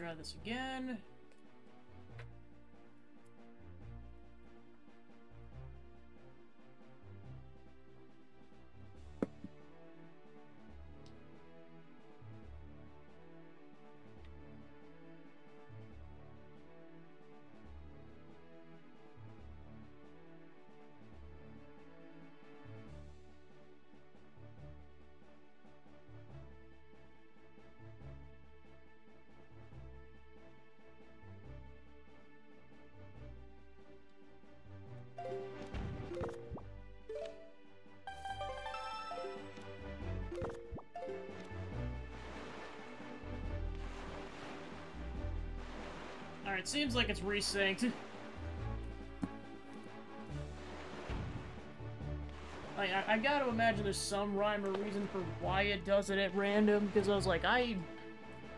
try this again. Seems like it's resynced. Like, I, I gotta imagine there's some rhyme or reason for why it does it at random, because I was like, I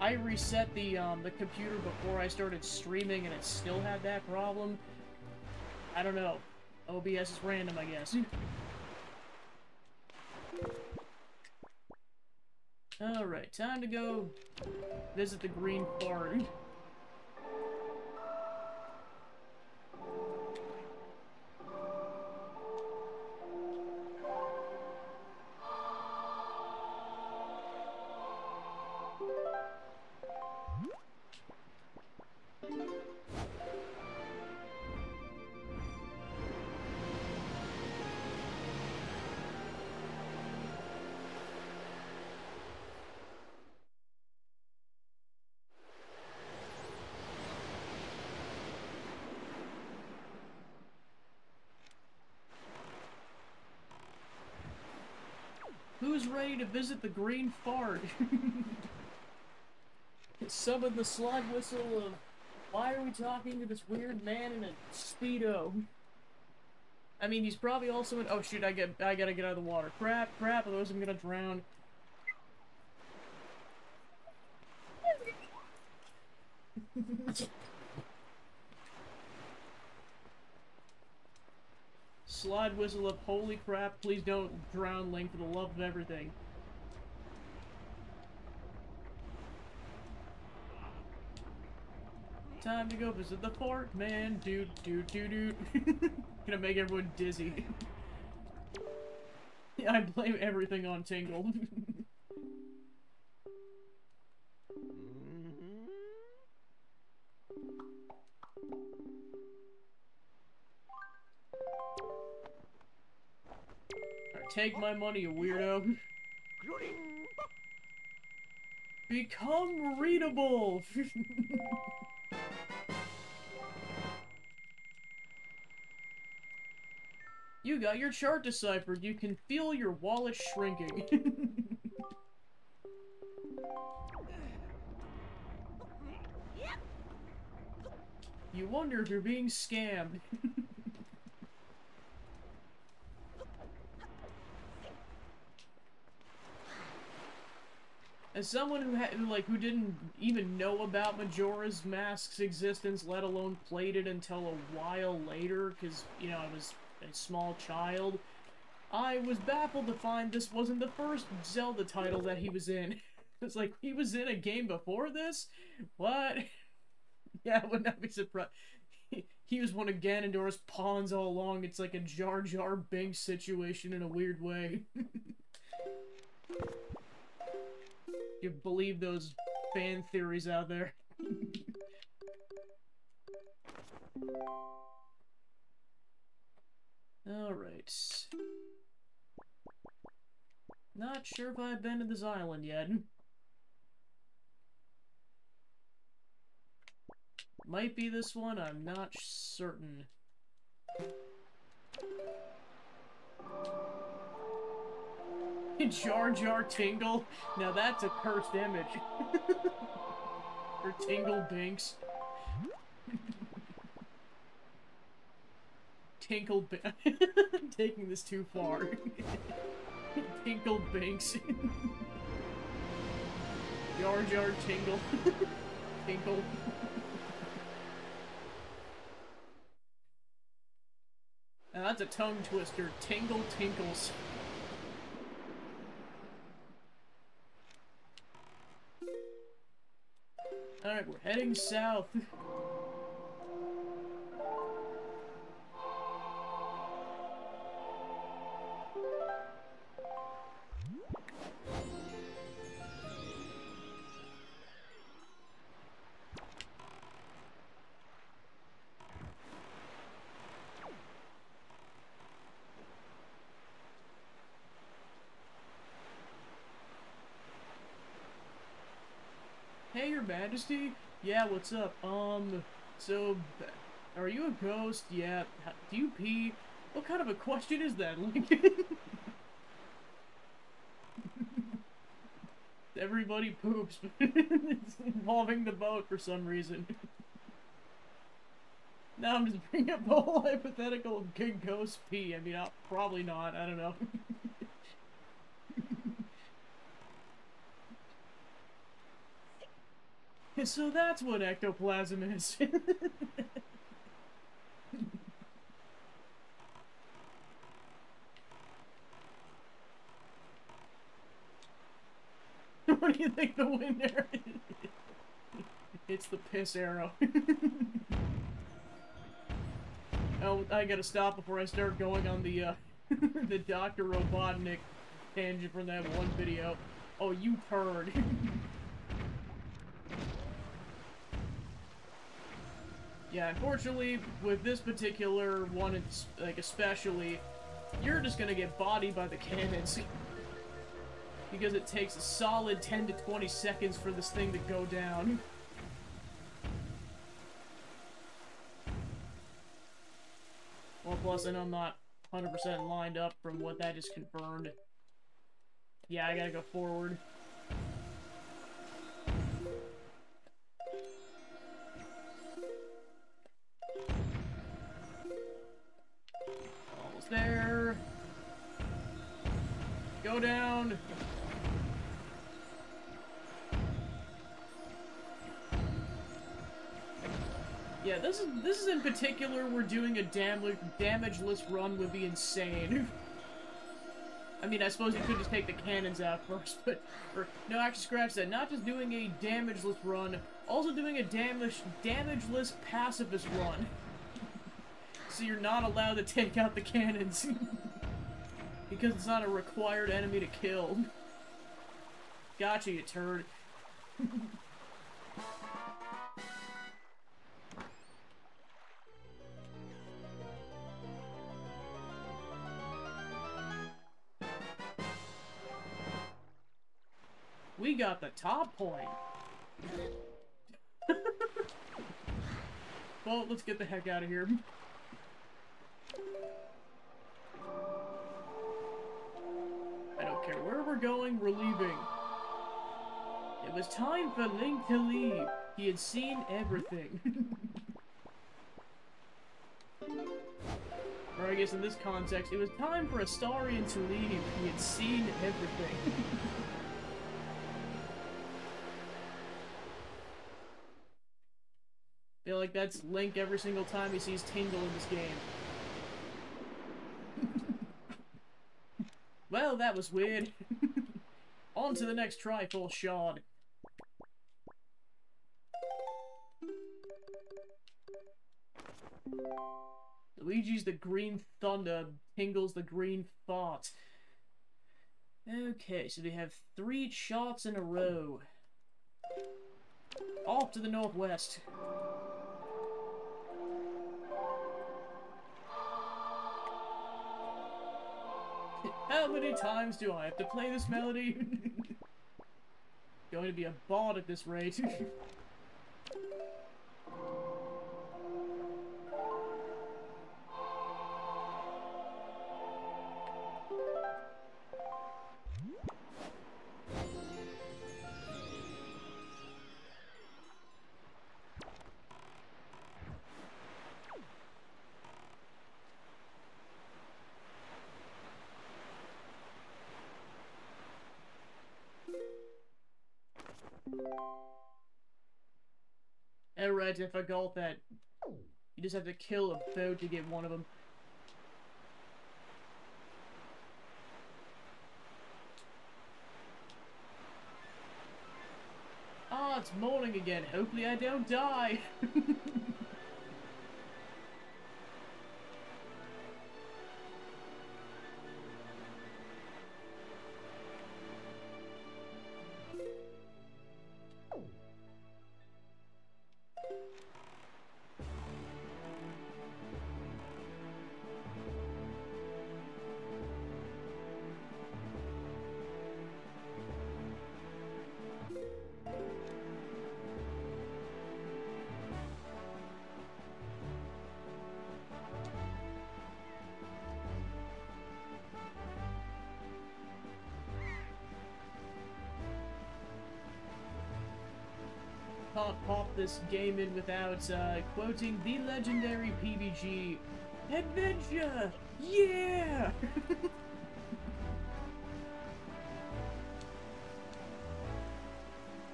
I reset the um, the computer before I started streaming and it still had that problem. I don't know. OBS is random, I guess. Alright, time to go visit the green fart. Visit the green fart? Summon the slug whistle of why are we talking to this weird man in a speedo? I mean, he's probably also in. Oh shoot! I get. I gotta get out of the water. Crap! Crap! Otherwise, I'm gonna drown. Slide whistle of holy crap! Please don't drown, Link, for the love of everything. Time to go visit the fort, man. Dude, dude, dude, dude. Gonna make everyone dizzy. I blame everything on Tingle. Take my money, you weirdo. Become readable! You got your chart deciphered. You can feel your wallet shrinking. you wonder if you're being scammed. As someone who like who didn't even know about Majora's Mask's existence, let alone played it until a while later, because you know I was a small child, I was baffled to find this wasn't the first Zelda title that he was in. It's like, he was in a game before this? What? Yeah, I would not be surprised. He, he was one of Ganondorf's pawns all along. It's like a Jar Jar Binks situation in a weird way. you believe those fan theories out there. Alright. Not sure if I've been to this island yet. Might be this one, I'm not certain. Jar Jar Tingle? Now that's a cursed image. or Tingle Binks. Tinkle taking this too far. Tinkle Binks. Jar Jar Tingle. Tinkle. Now that's a tongue twister. Tingle Tinkles. Alright, we're heading south. Majesty? Yeah, what's up? Um, so, are you a ghost? Yeah. Do you pee? What kind of a question is that, Lincoln? Everybody poops. it's involving the boat for some reason. now I'm just bringing up the whole hypothetical of King Ghost pee. I mean, I'll, probably not. I don't know. So that's what ectoplasm is. what do you think the winner is? It's the piss arrow. oh, I gotta stop before I start going on the, uh, the Dr. Robotnik tangent from that one video. Oh, you turd. Yeah, unfortunately, with this particular one, it's like especially, you're just gonna get bodied by the cannons. because it takes a solid 10 to 20 seconds for this thing to go down. Well, plus, I know I'm not 100% lined up from what that just confirmed. Yeah, I gotta go forward. Go down. Yeah, this is this is in particular where doing a damage damageless run would be insane. I mean, I suppose you could just take the cannons out first, but or no, actually scratch that. Not just doing a damageless run, also doing a damage damageless pacifist run. so you're not allowed to take out the cannons because it's not a required enemy to kill. Gotcha, you turd. We got the top point. well, let's get the heck out of here. I don't care where we're going, we're leaving. It was time for Link to leave. He had seen everything. or I guess in this context, it was time for Astarion to leave. He had seen everything. feel like that's Link every single time he sees Tingle in this game. Well, that was weird. On to the next Triforce Shard. Luigi's the green thunder, Tingle's the green fart. Okay, so we have three shots in a row. Off to the northwest. How many times do I have to play this melody? Going to be a bard at this rate. Alright, I forgot that. You just have to kill a boat to get one of them. Ah, it's morning again. Hopefully I don't die. this game in without uh, quoting the legendary PBG Adventure! Yeah!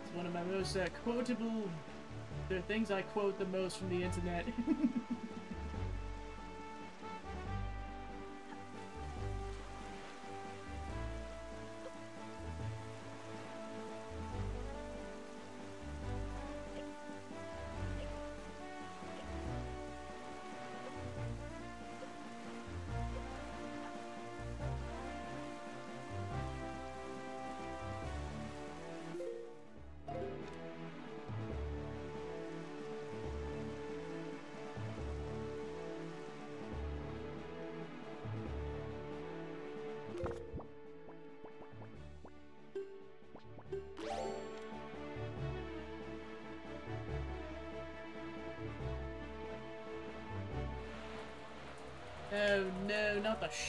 it's one of my most uh, quotable... The things I quote the most from the internet.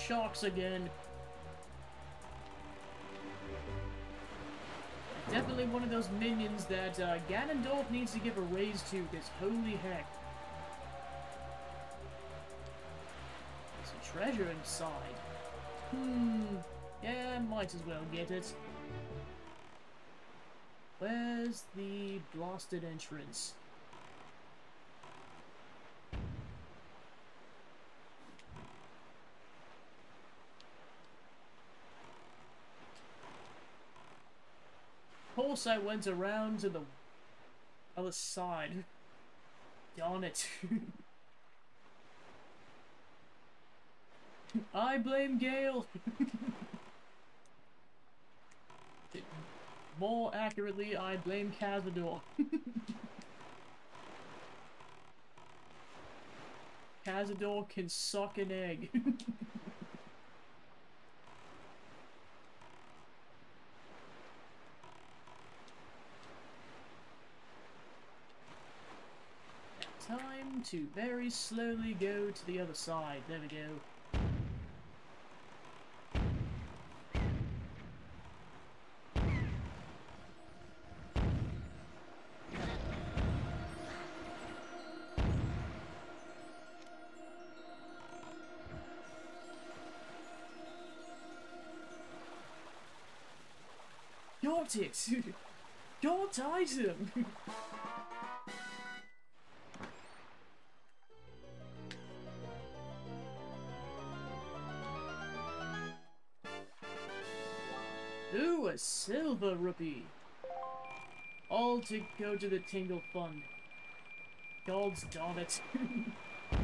sharks again. Definitely one of those minions that uh, Ganondorf needs to give a raise to, because holy heck. There's a treasure inside. Hmm, yeah, might as well get it. Where's the blasted entrance? I went around to the other side. Darn it. I blame Gale. More accurately, I blame Cazador. Cazador can suck an egg. To very slowly go to the other side. There we go. Got it! Got item! silver rupee. All to go to the Tingle Fund. Gods darn it. now,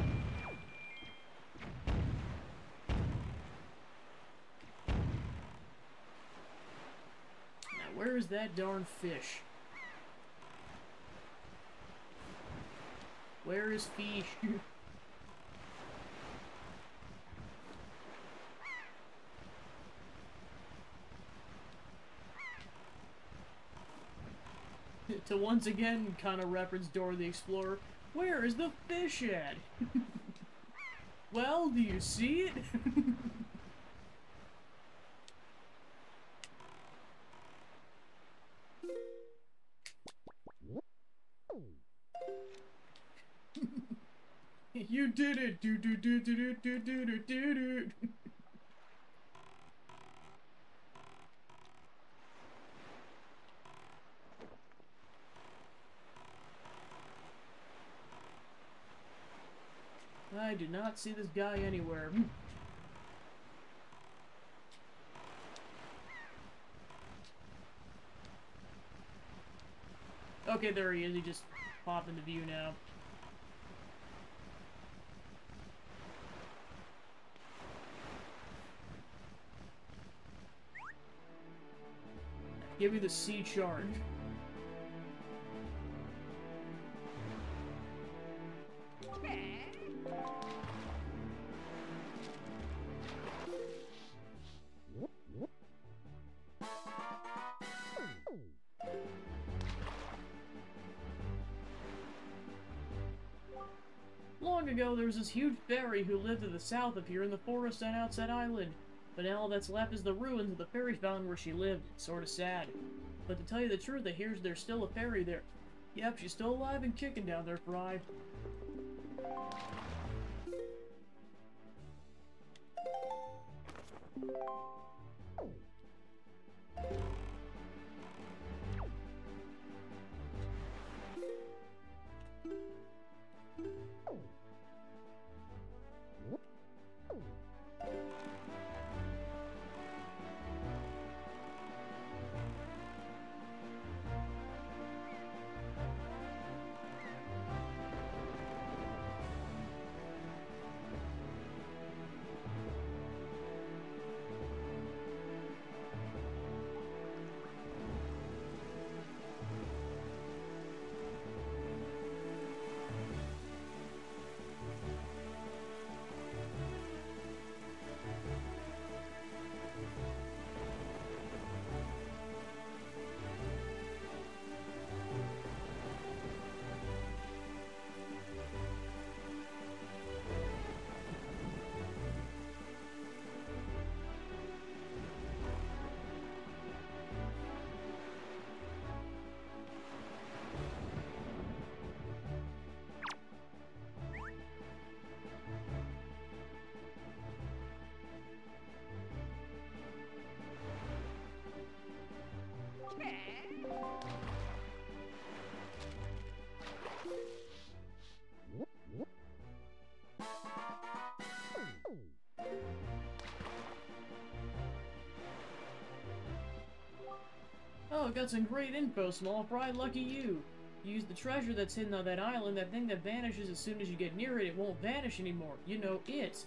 where is that darn fish? Where is fish? to once again kind of reference Dora the Explorer, where is the fish at? well, do you see it? you did it! Do do do do do do do do do I do not see this guy anywhere. Hmm. Okay, there he is. He just popped into view now. Give me the sea chart. Was this huge fairy who lived to the south of here in the forest on Outset Island. But now all that's left is the ruins of the fairy fountain where she lived. It's sorta sad. But to tell you the truth, I hear there's still a fairy there. Yep, she's still alive and kicking down there, Fry. Got some great info, Small Fry. Lucky you. Use the treasure that's hidden on that island. That thing that vanishes as soon as you get near it, it won't vanish anymore. You know, it.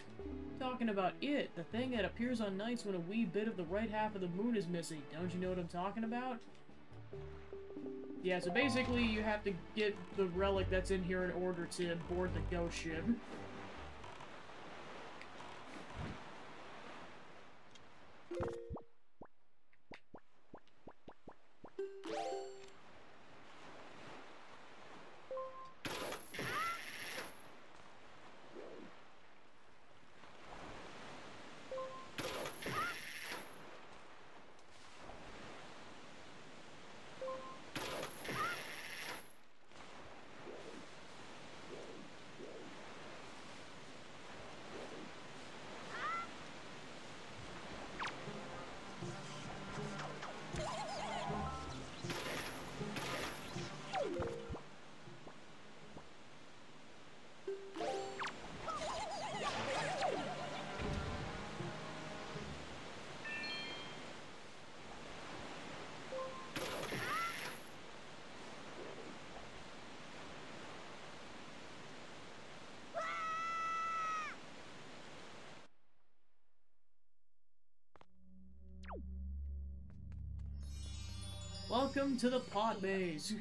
Talking about it, the thing that appears on nights when a wee bit of the right half of the moon is missing. Don't you know what I'm talking about? Yeah, so basically you have to get the relic that's in here in order to board the ghost ship. Welcome to the pot maze.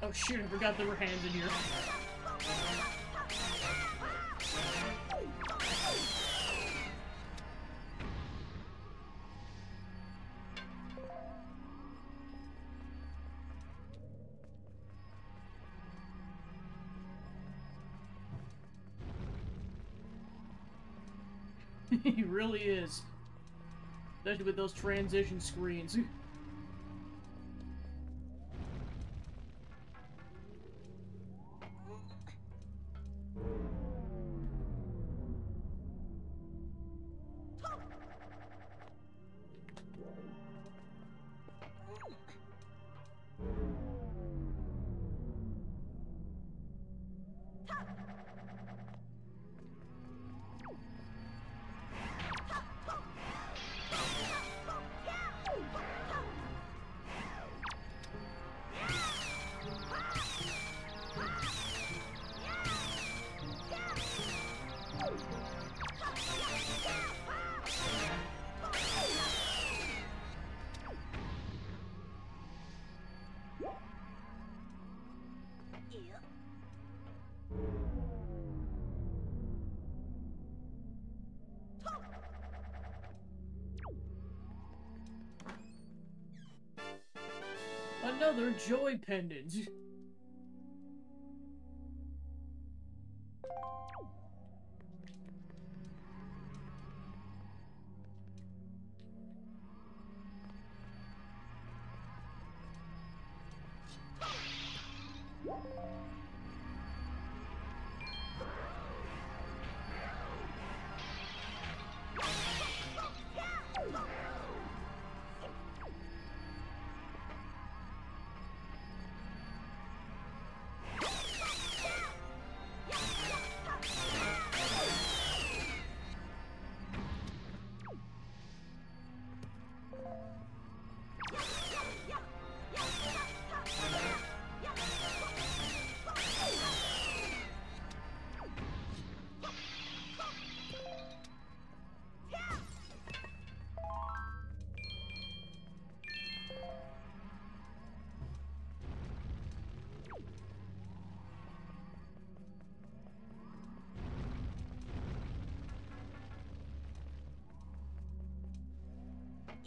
Oh shoot, I forgot there were hands in here. Really is. Especially with those transition screens. Another joy pendant.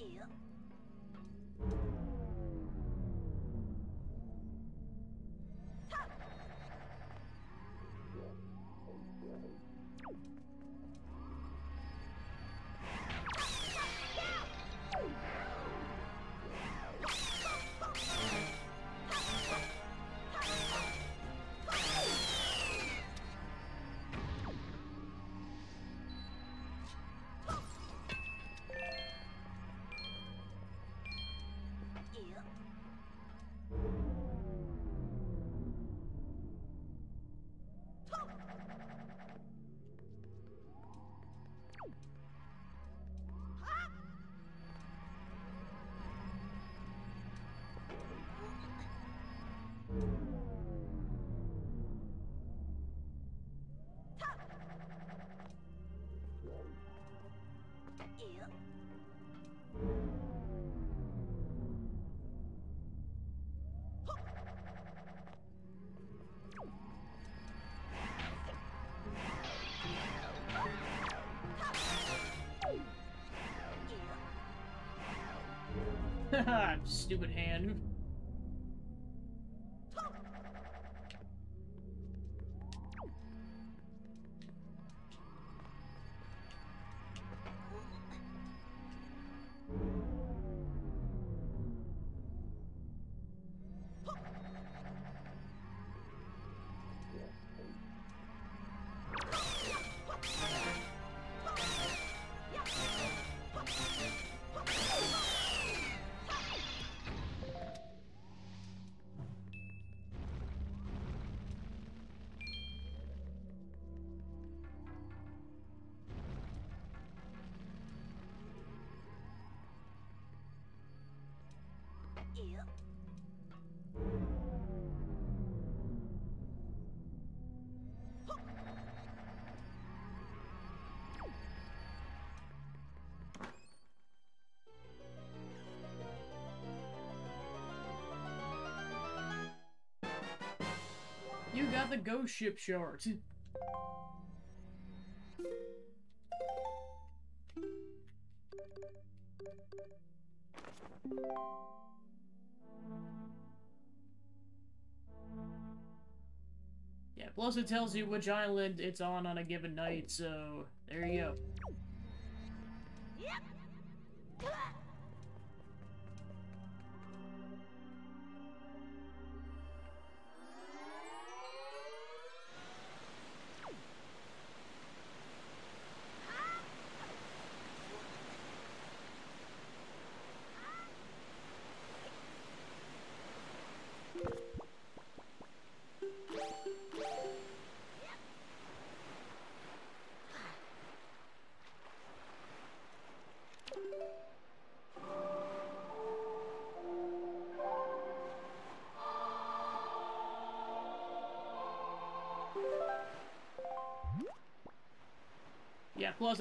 顶。Stupid hand. The ghost ship chart. Yeah, plus it tells you which island it's on on a given night, so there you go.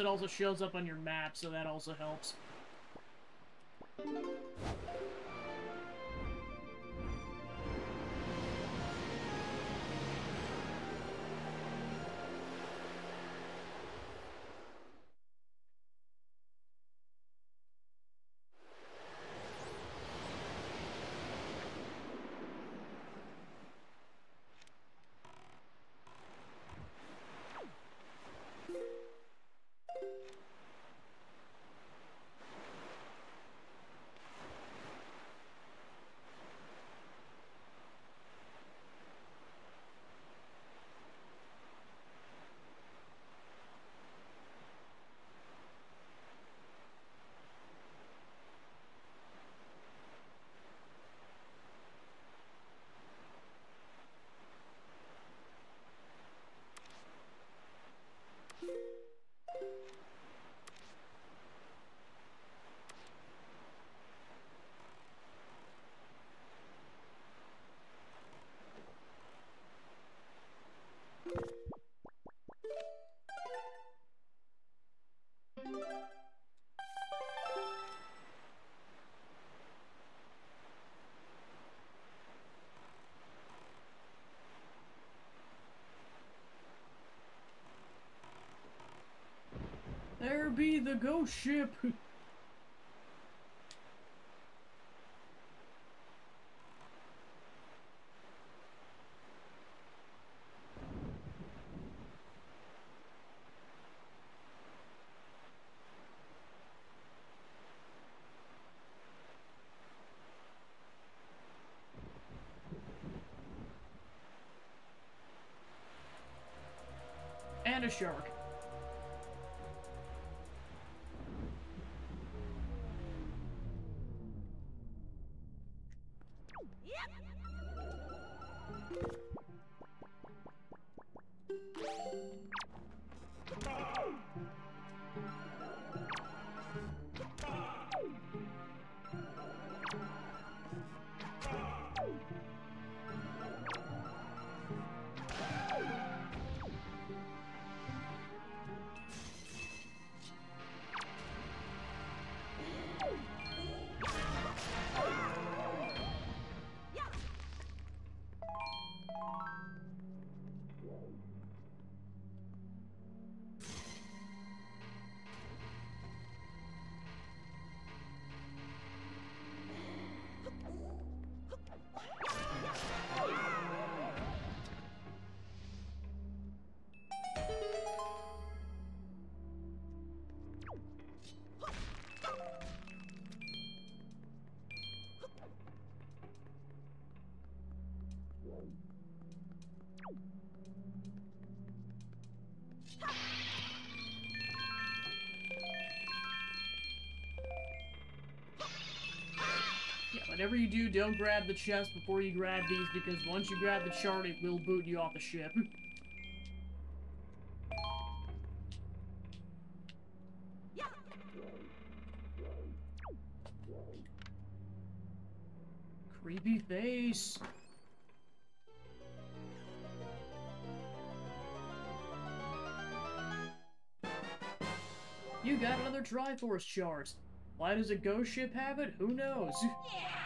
It also shows up on your map, so that also helps. Be the ghost ship. Whatever you do, don't grab the chest before you grab these, because once you grab the chart, it will boot you off the ship. Creepy face. You got another Triforce chart. Why does a ghost ship have it? Who knows?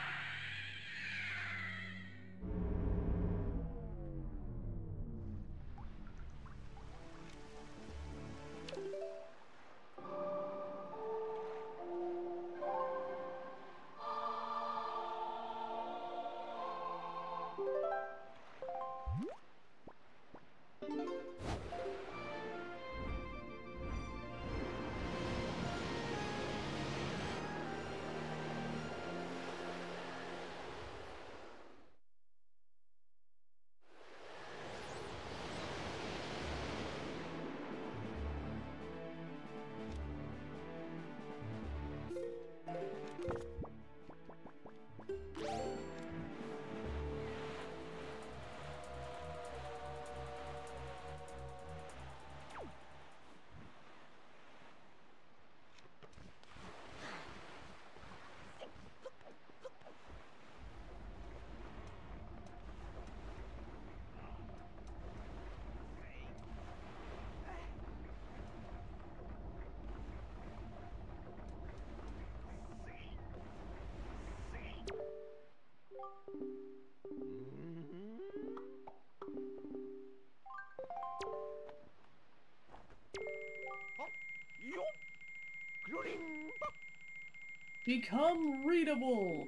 Mm-hmm. Oh, Become readable!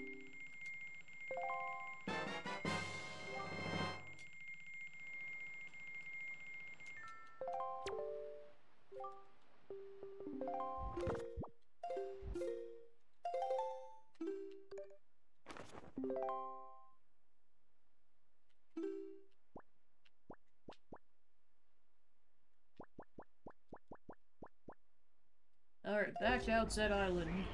Outset Island.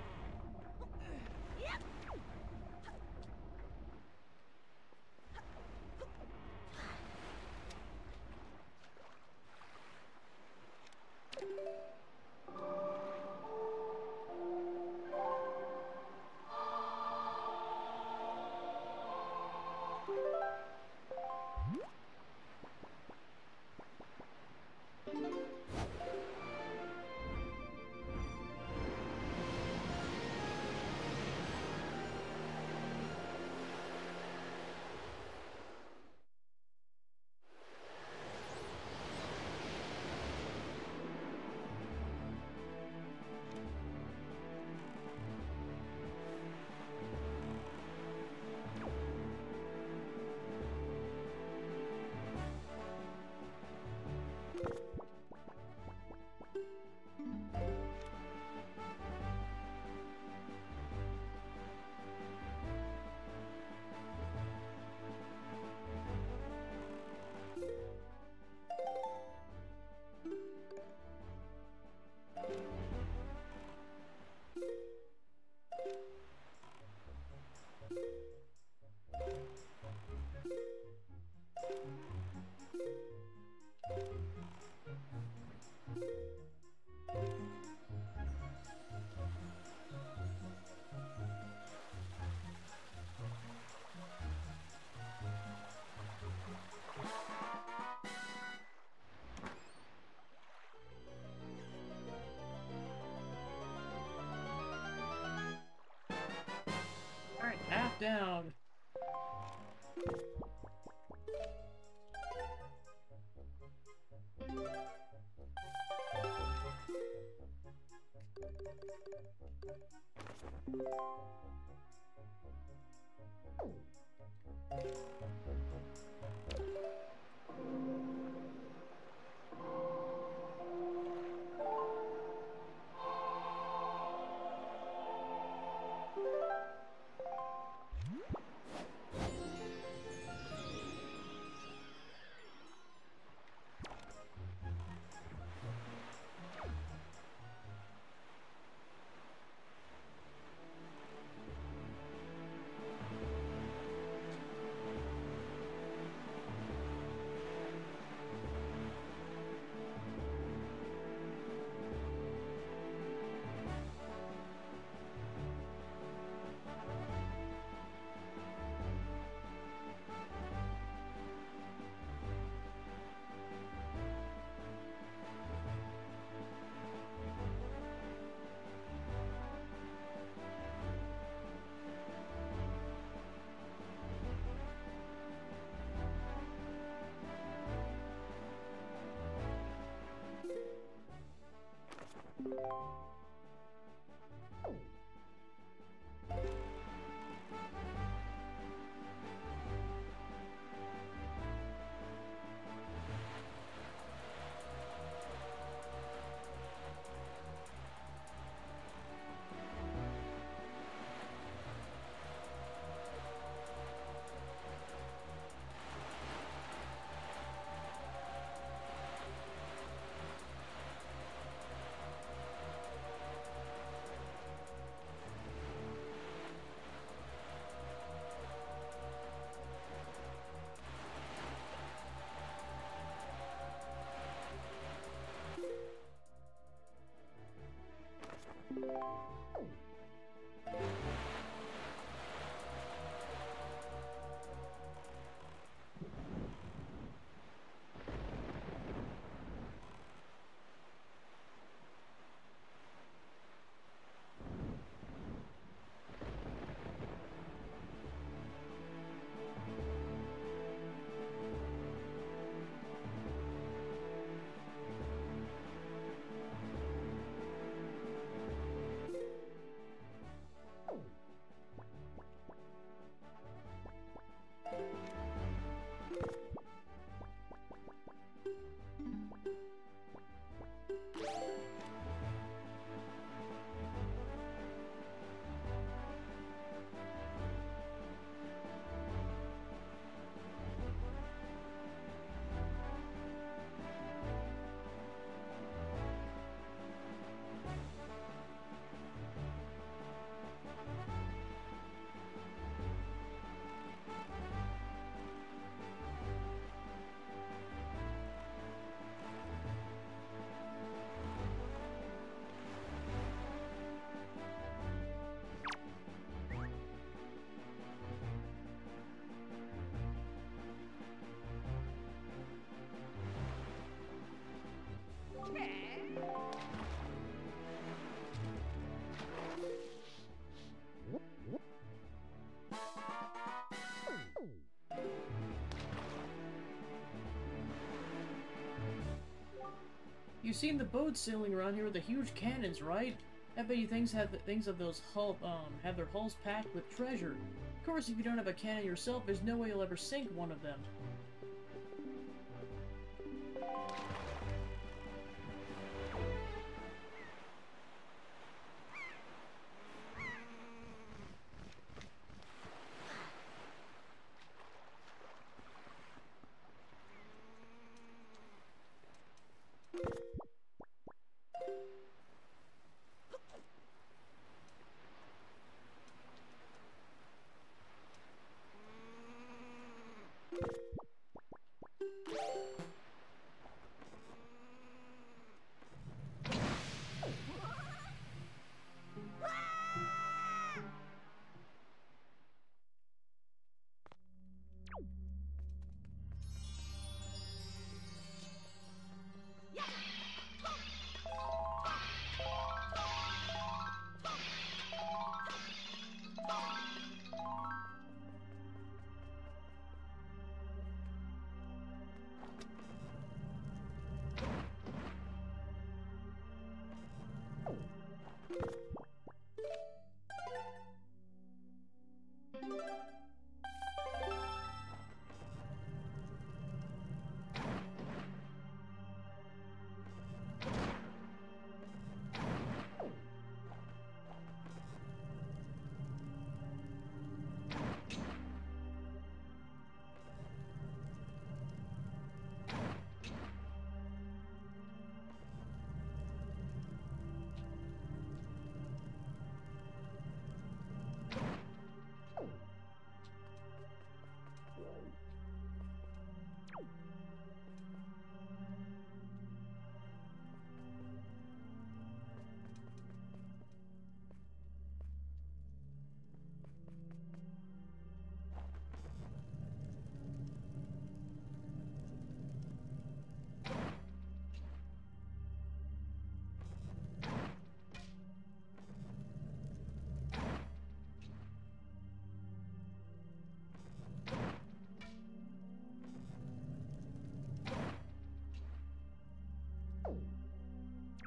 Down. You've seen the boats sailing around here with the huge cannons, right? I bet you things have things of those hull um have their hulls packed with treasure. Of course, if you don't have a cannon yourself, there's no way you'll ever sink one of them.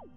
Woo!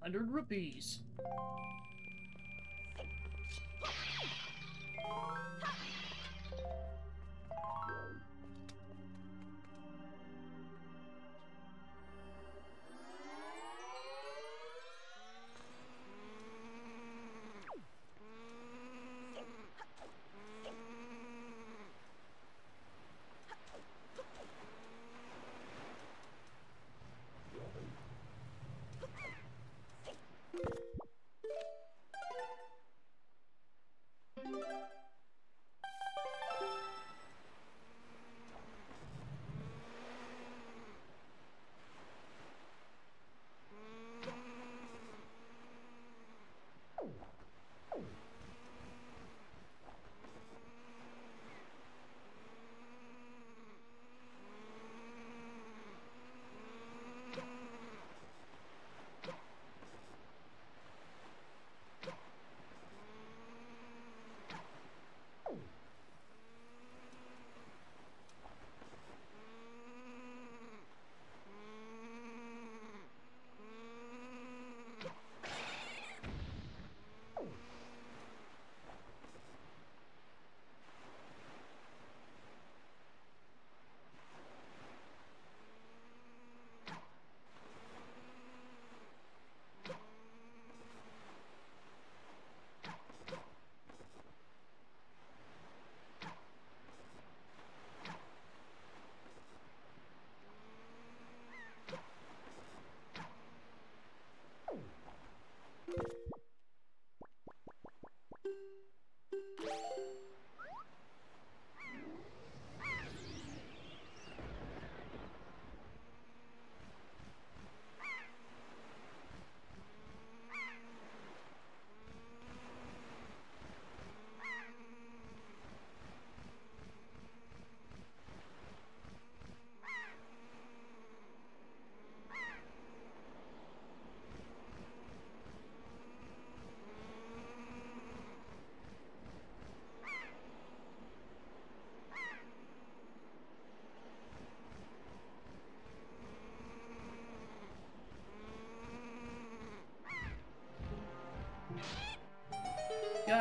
100 rupees.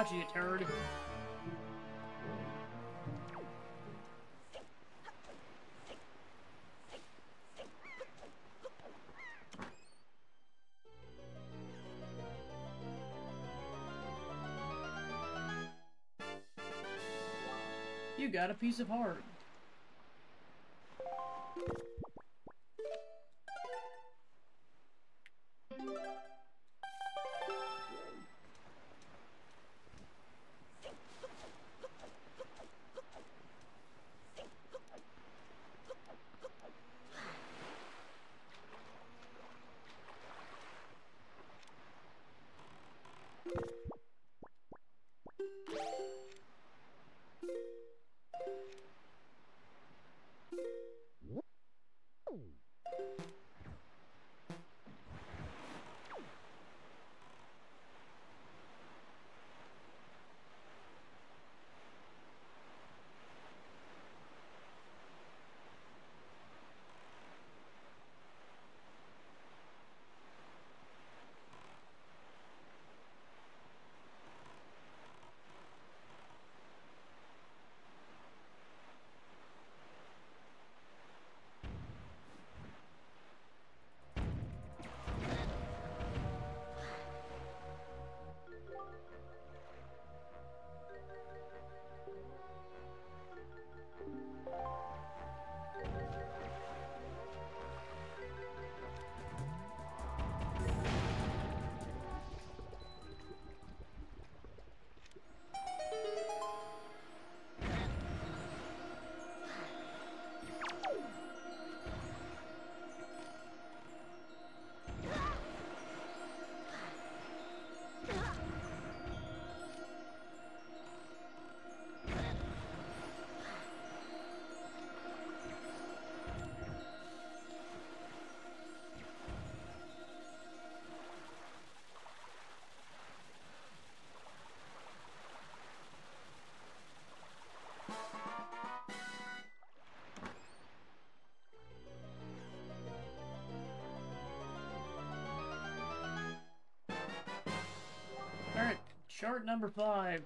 Gotcha, you turd. You got a piece of heart. Number five.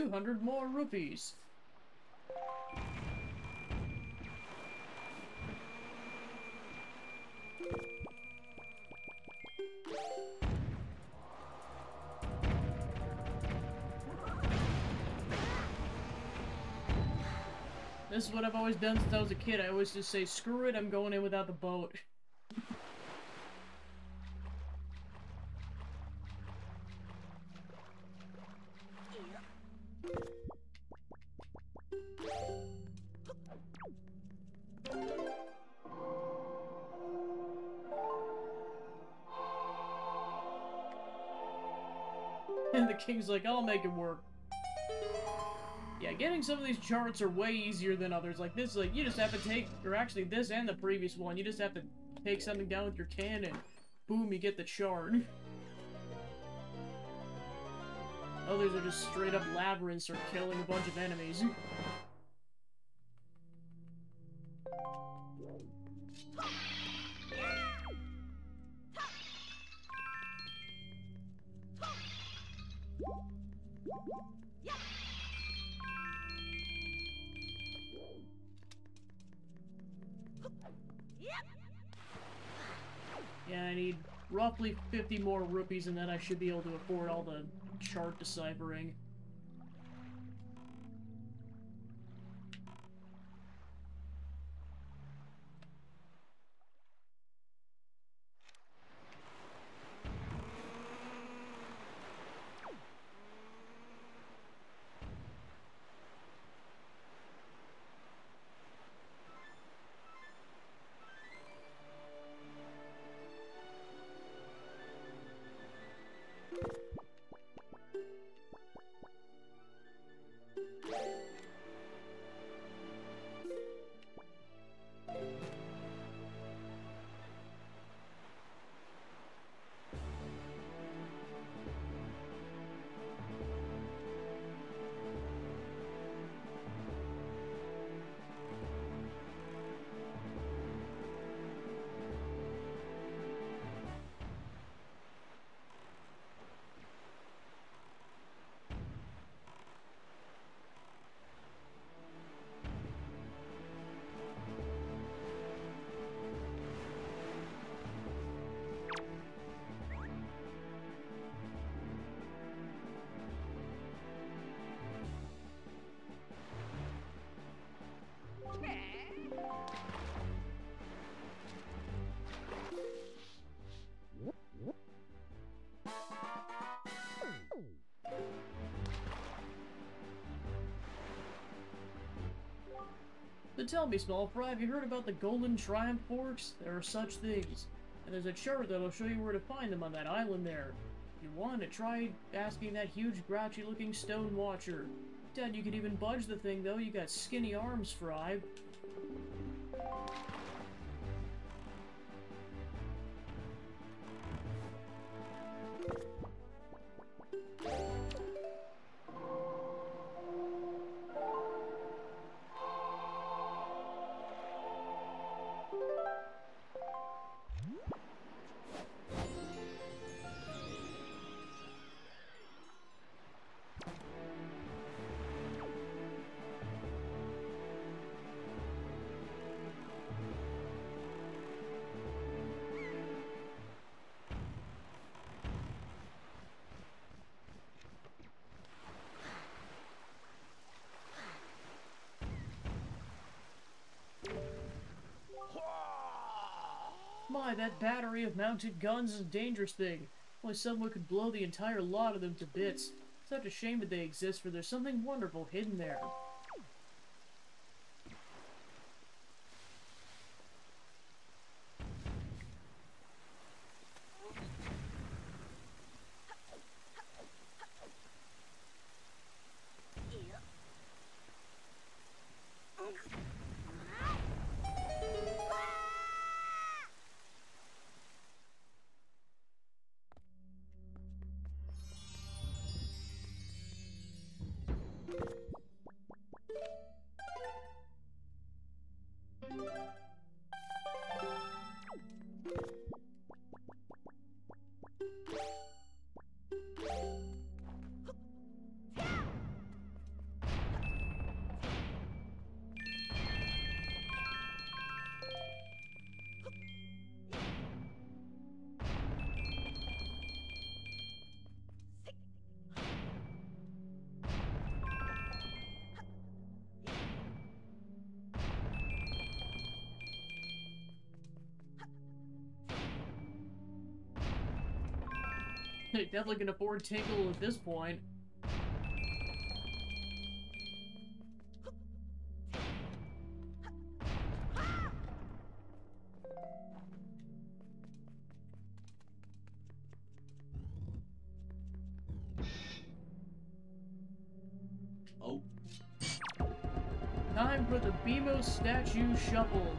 Two hundred more rupees. This is what I've always done since I was a kid. I always just say, screw it, I'm going in without the boat. Like, I'll make it work. Yeah, getting some of these charts are way easier than others. Like this, like, you just have to take, or actually this and the previous one, you just have to take something down with your cannon. Boom, you get the chart. Others are just straight up labyrinths or killing a bunch of enemies. 50 more rupees and then I should be able to afford all the chart deciphering. Tell me, small fry, have you heard about the Golden Triumph Forks? There are such things. And there's a chart that'll show you where to find them on that island there. If you want to, try asking that huge, grouchy-looking stone watcher. Dad, you could even budge the thing, though. You got skinny arms, Fry. Battery of mounted guns is a dangerous thing. Only someone could blow the entire lot of them to bits. Such a shame that they exist, for there's something wonderful hidden there. Definitely can afford Tingle at this point. Oh. Time for the BMO statue shuffle.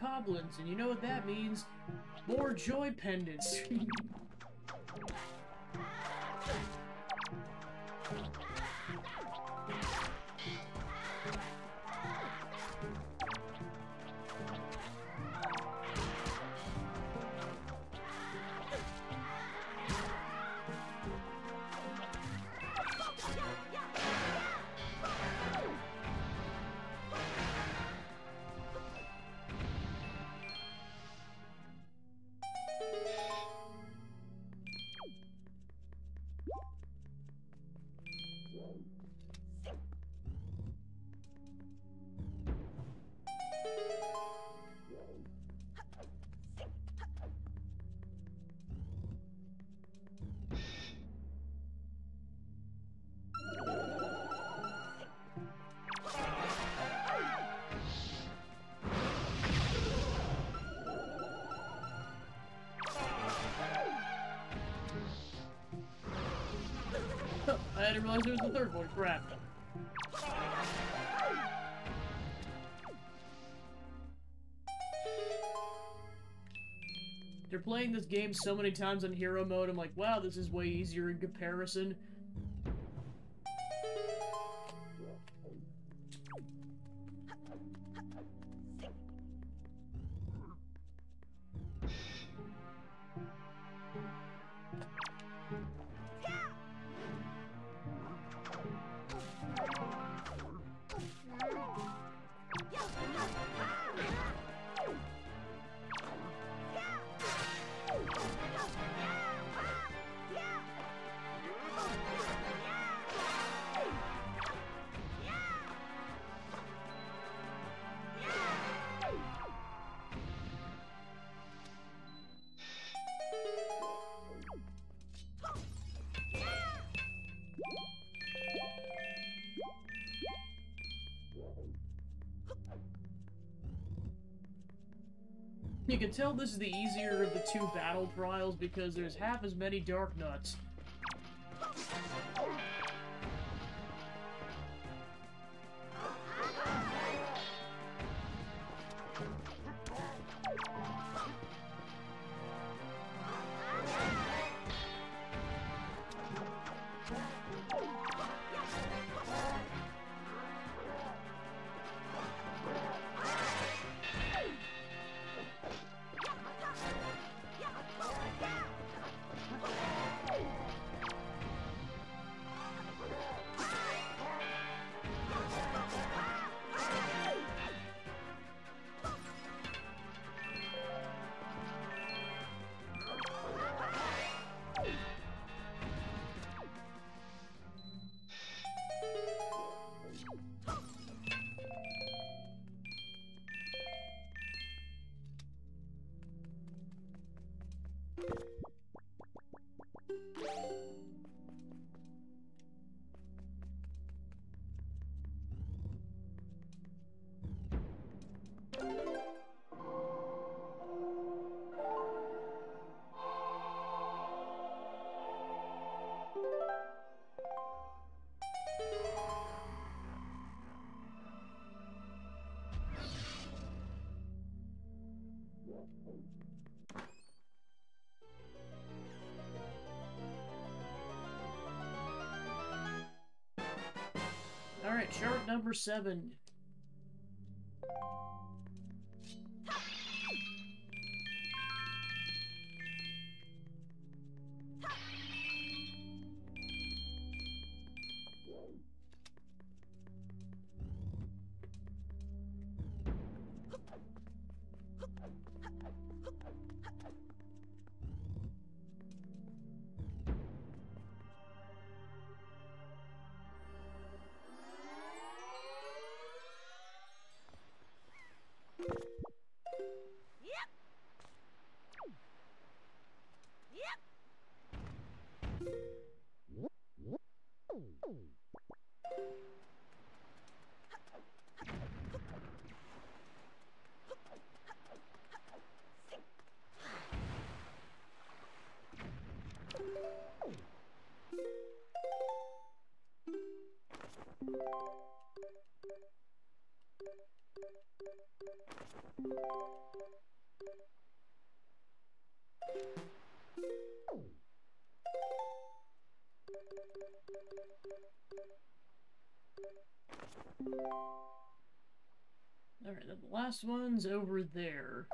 More and you know what that means? More joy pendants. I didn't realize there was a third one. Crap. They're playing this game so many times on hero mode, I'm like, wow, this is way easier in comparison. You can tell this is the easier of the two battle trials because there's half as many Darknuts. 7 last one's over there.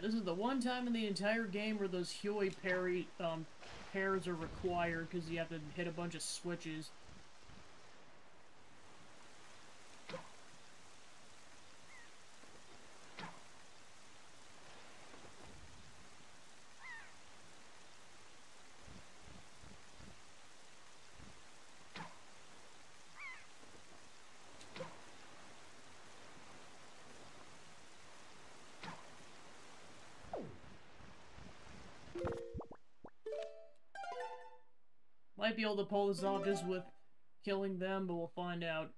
This is the one time in the entire game where those Hyoi parry um, pears are required because you have to hit a bunch of switches. Able to pull off just with killing them, but we'll find out.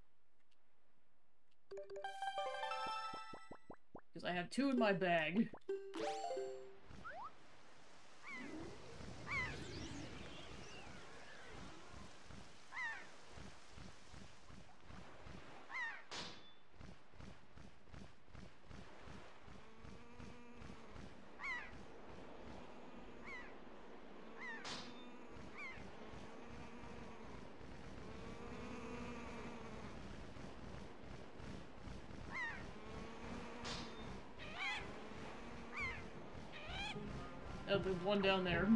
Because I have two in my bag. Oh, there's one down there.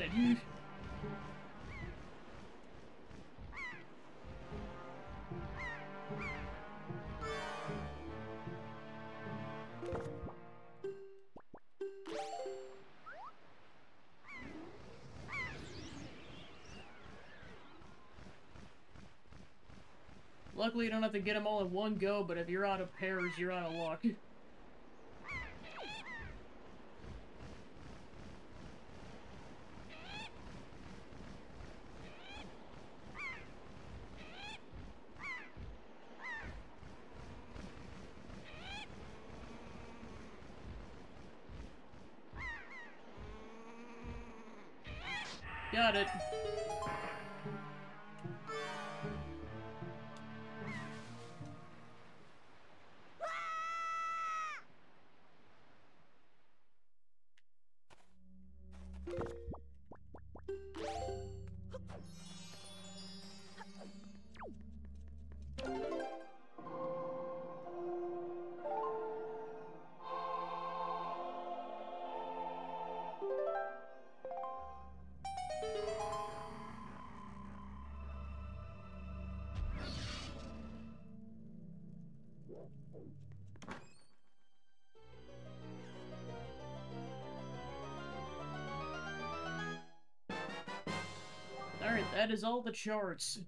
Darn. Luckily, you don't have to get them all in one go, but if you're out of pears, you're out of luck. All the charts.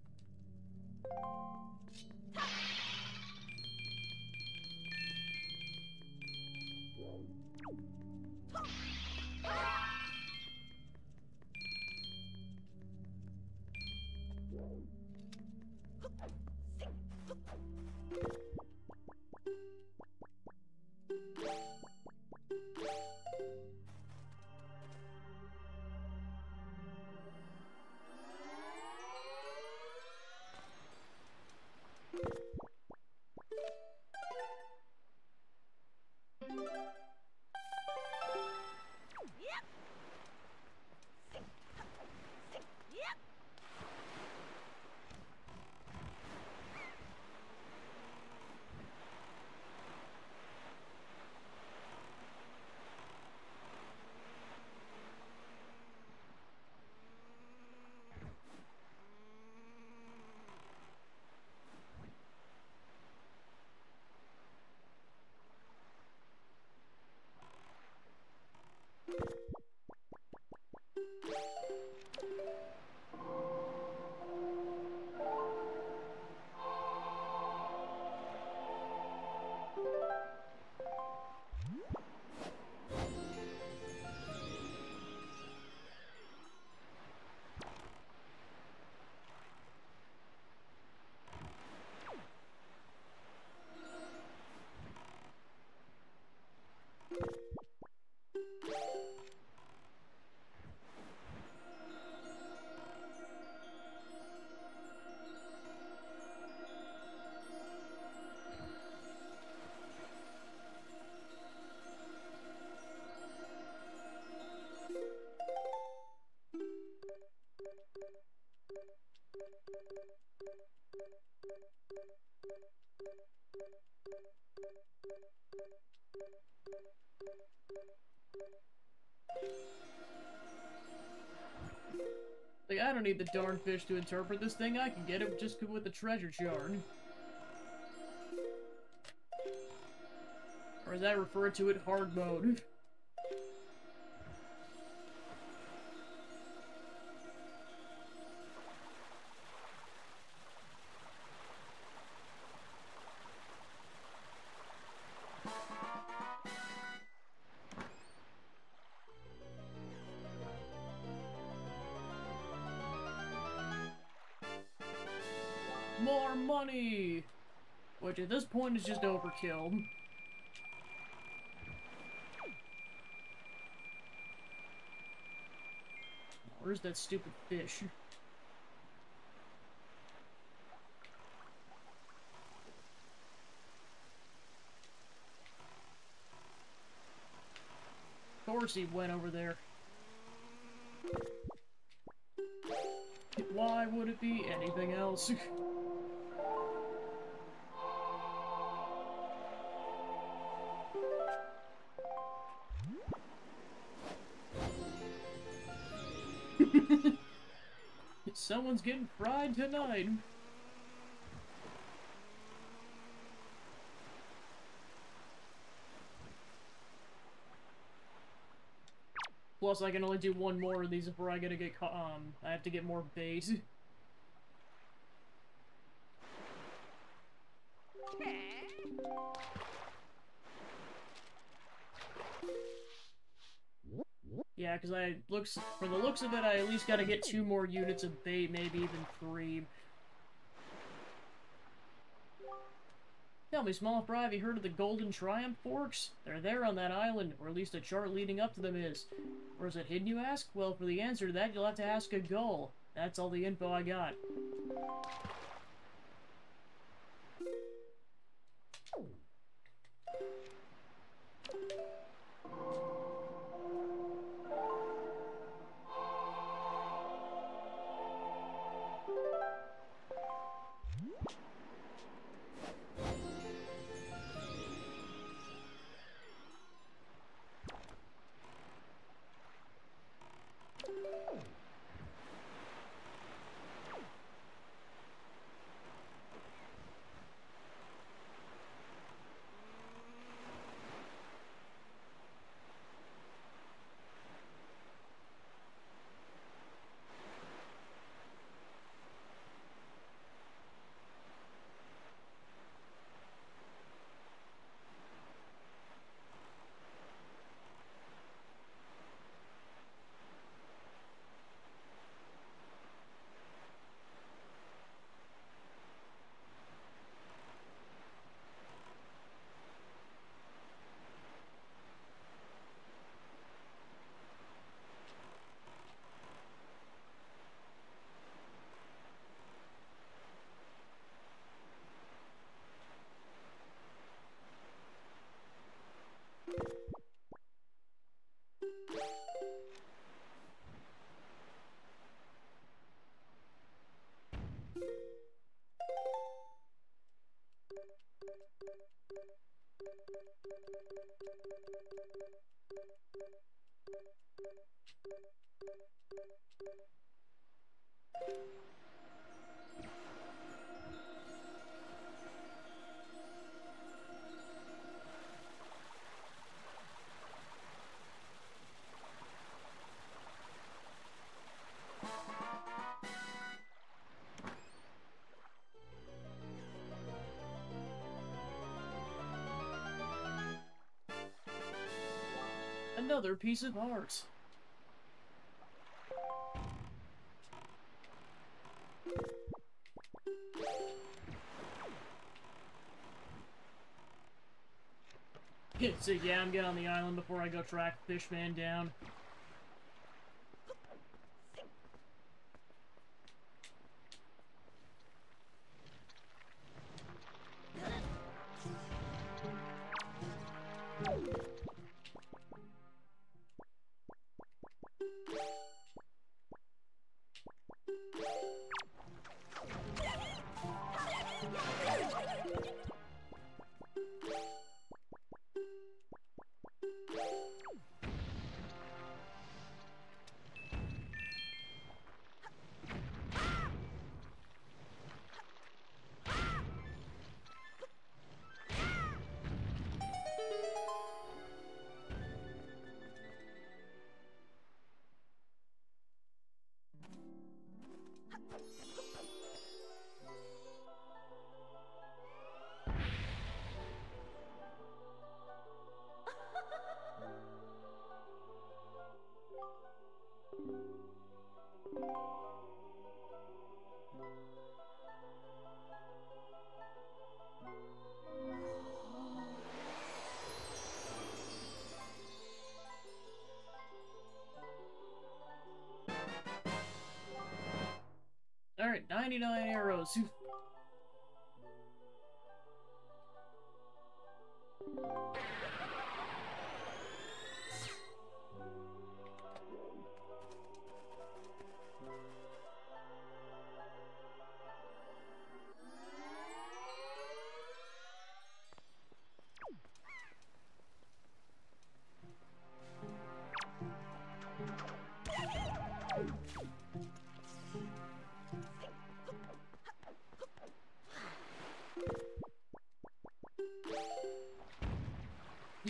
The darn fish to interpret this thing. I can get it just with the treasure chart. Or as I refer to it, hard mode. Point is just overkill. Where's that stupid fish? Of course he went over there. Why would it be anything else? Someone's getting fried tonight. Plus, I can only do one more of these before I gotta get um, I have to get more bait. because I looks for the looks of it, I at least got to get two more units of bait, maybe even three. Tell me, Small Fry, have you heard of the Golden Triumph Forks? They're there on that island, or at least a chart leading up to them is. Or is it hidden, you ask? Well, for the answer to that, you'll have to ask a gull. That's all the info I got. Another piece of art. so yeah, I'm getting on the island before I go track Fishman down.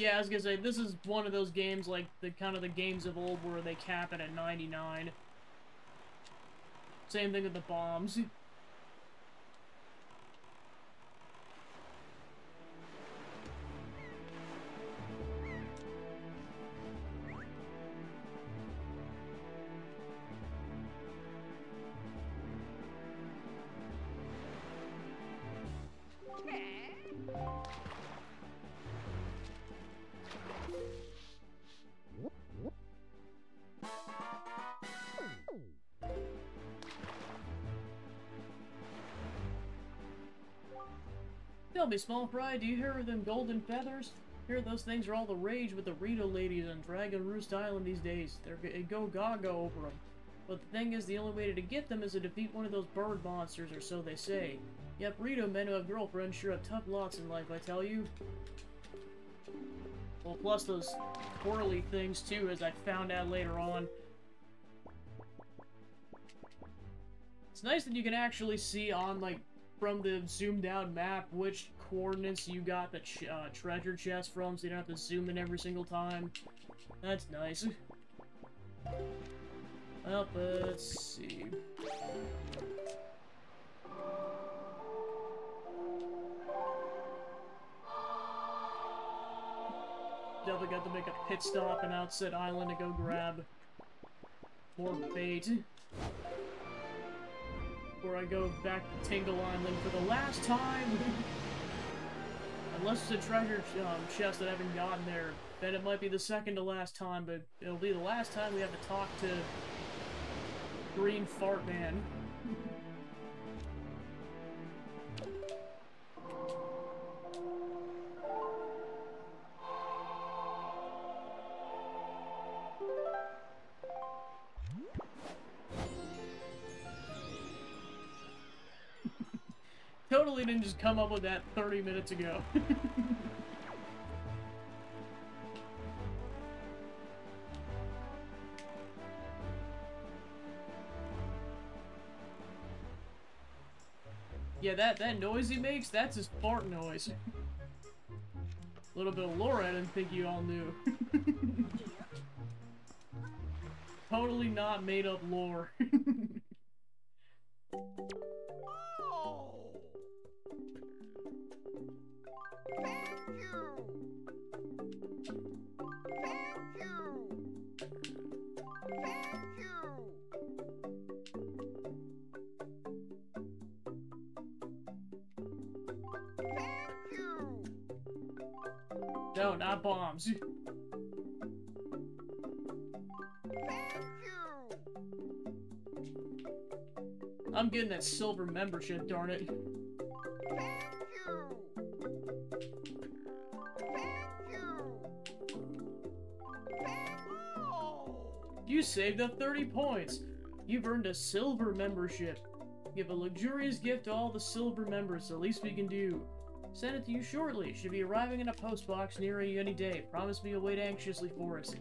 Yeah, I was gonna say, this is one of those games like the kind of the games of old where they cap it at 99. Same thing with the bombs. small fry, do you hear them golden feathers? Hear those things are all the rage with the Rito ladies on Dragon Roost Island these days. They're they go gaga over them. But the thing is, the only way to get them is to defeat one of those bird monsters, or so they say. Yep, Rito men who have girlfriends sure have tough lots in life, I tell you. Well, plus those twirly things, too, as I found out later on. It's nice that you can actually see on, like, from the zoomed out map which coordinates you got the ch uh, treasure chest from, so you don't have to zoom in every single time. That's nice. Well, let's see. Definitely got to make a pit stop on Outset Island to go grab more bait before I go back to Tingle Island for the last time. Unless it's a treasure um, chest that I haven't gotten there, then it might be the second to last time, but it'll be the last time we have to talk to Green Fart Man. Didn't just come up with that 30 minutes ago. yeah, that, that noise he makes, that's his fart noise. A little bit of lore I didn't think you all knew. totally not made up lore. I'm getting that silver membership, darn it. You saved up 30 points. You've earned a silver membership. Give a luxurious gift to all the silver members, the least we can do. Send it to you shortly. Should be arriving in a post box near you any day. Promise me you'll wait anxiously for it.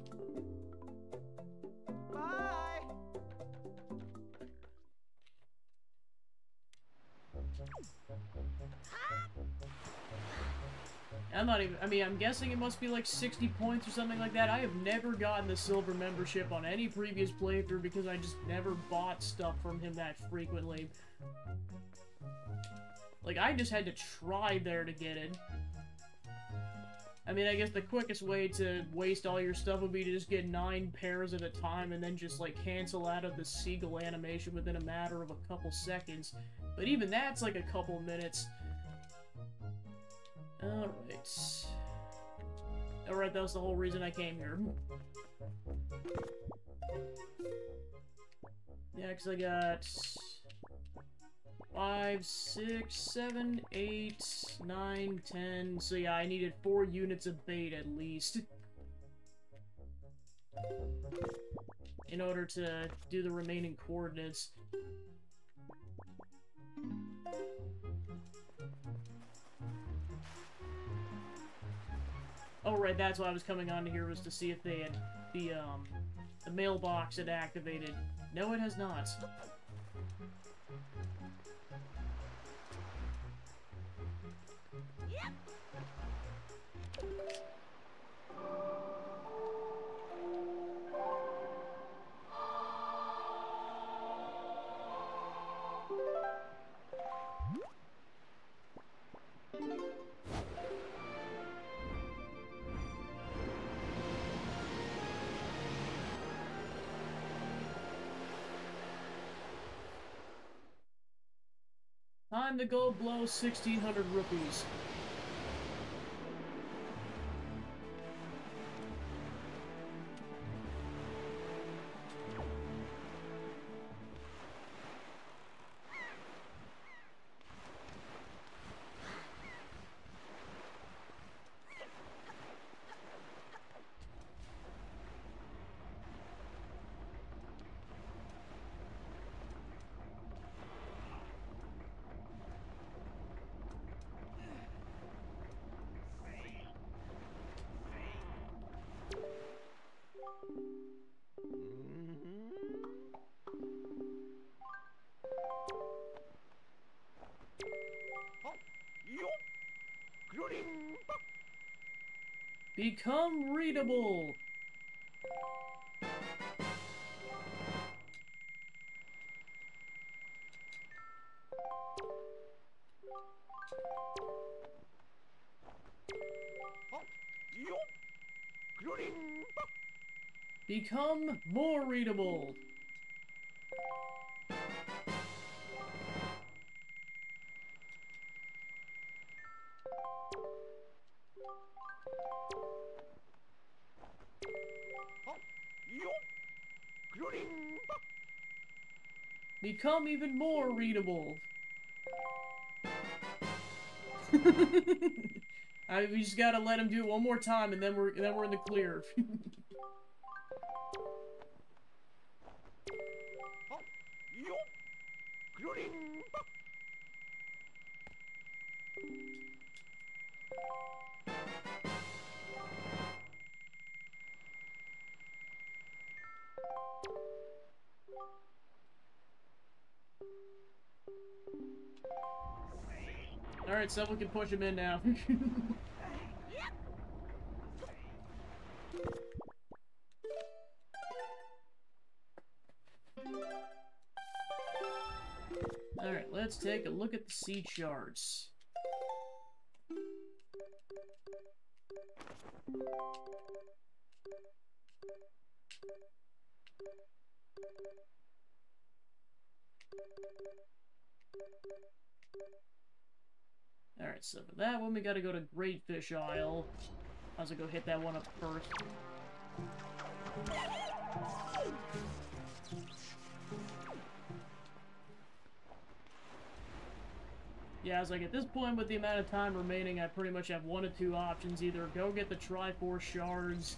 Even, I mean, I'm guessing it must be like 60 points or something like that. I have never gotten the silver membership on any previous playthrough because I just never bought stuff from him that frequently. Like, I just had to try there to get it. I mean, I guess the quickest way to waste all your stuff would be to just get nine pears at a time and then just, like, cancel out of the seagull animation within a matter of a couple seconds. But even that's, like, a couple minutes. Alright. Alright, that was the whole reason I came here. Yeah, because I got... Five, six, seven, eight, nine, ten. So yeah, I needed four units of bait at least. In order to do the remaining coordinates. Oh right, that's why I was coming on here was to see if they had the um the mailbox had activated. No, it has not. Time to go blow 1600 rupees. Become even more readable. I, we just gotta let him do it one more time, and then we're then we're in the clear. Alright, someone can push him in now. Alright, let's take a look at the sea charts. Alright, so for that one, we gotta go to Great Fish Isle. I'll go hit that one up first. Yeah, as I was like, at this point, with the amount of time remaining, I pretty much have one of two options. Either go get the Triforce Shards,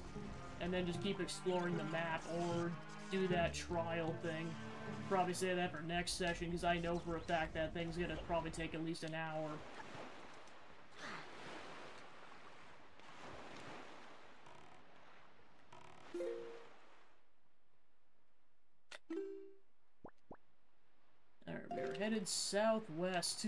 and then just keep exploring the map, or do that trial thing. Probably say that for next session, because I know for a fact that thing's gonna probably take at least an hour. Headed southwest.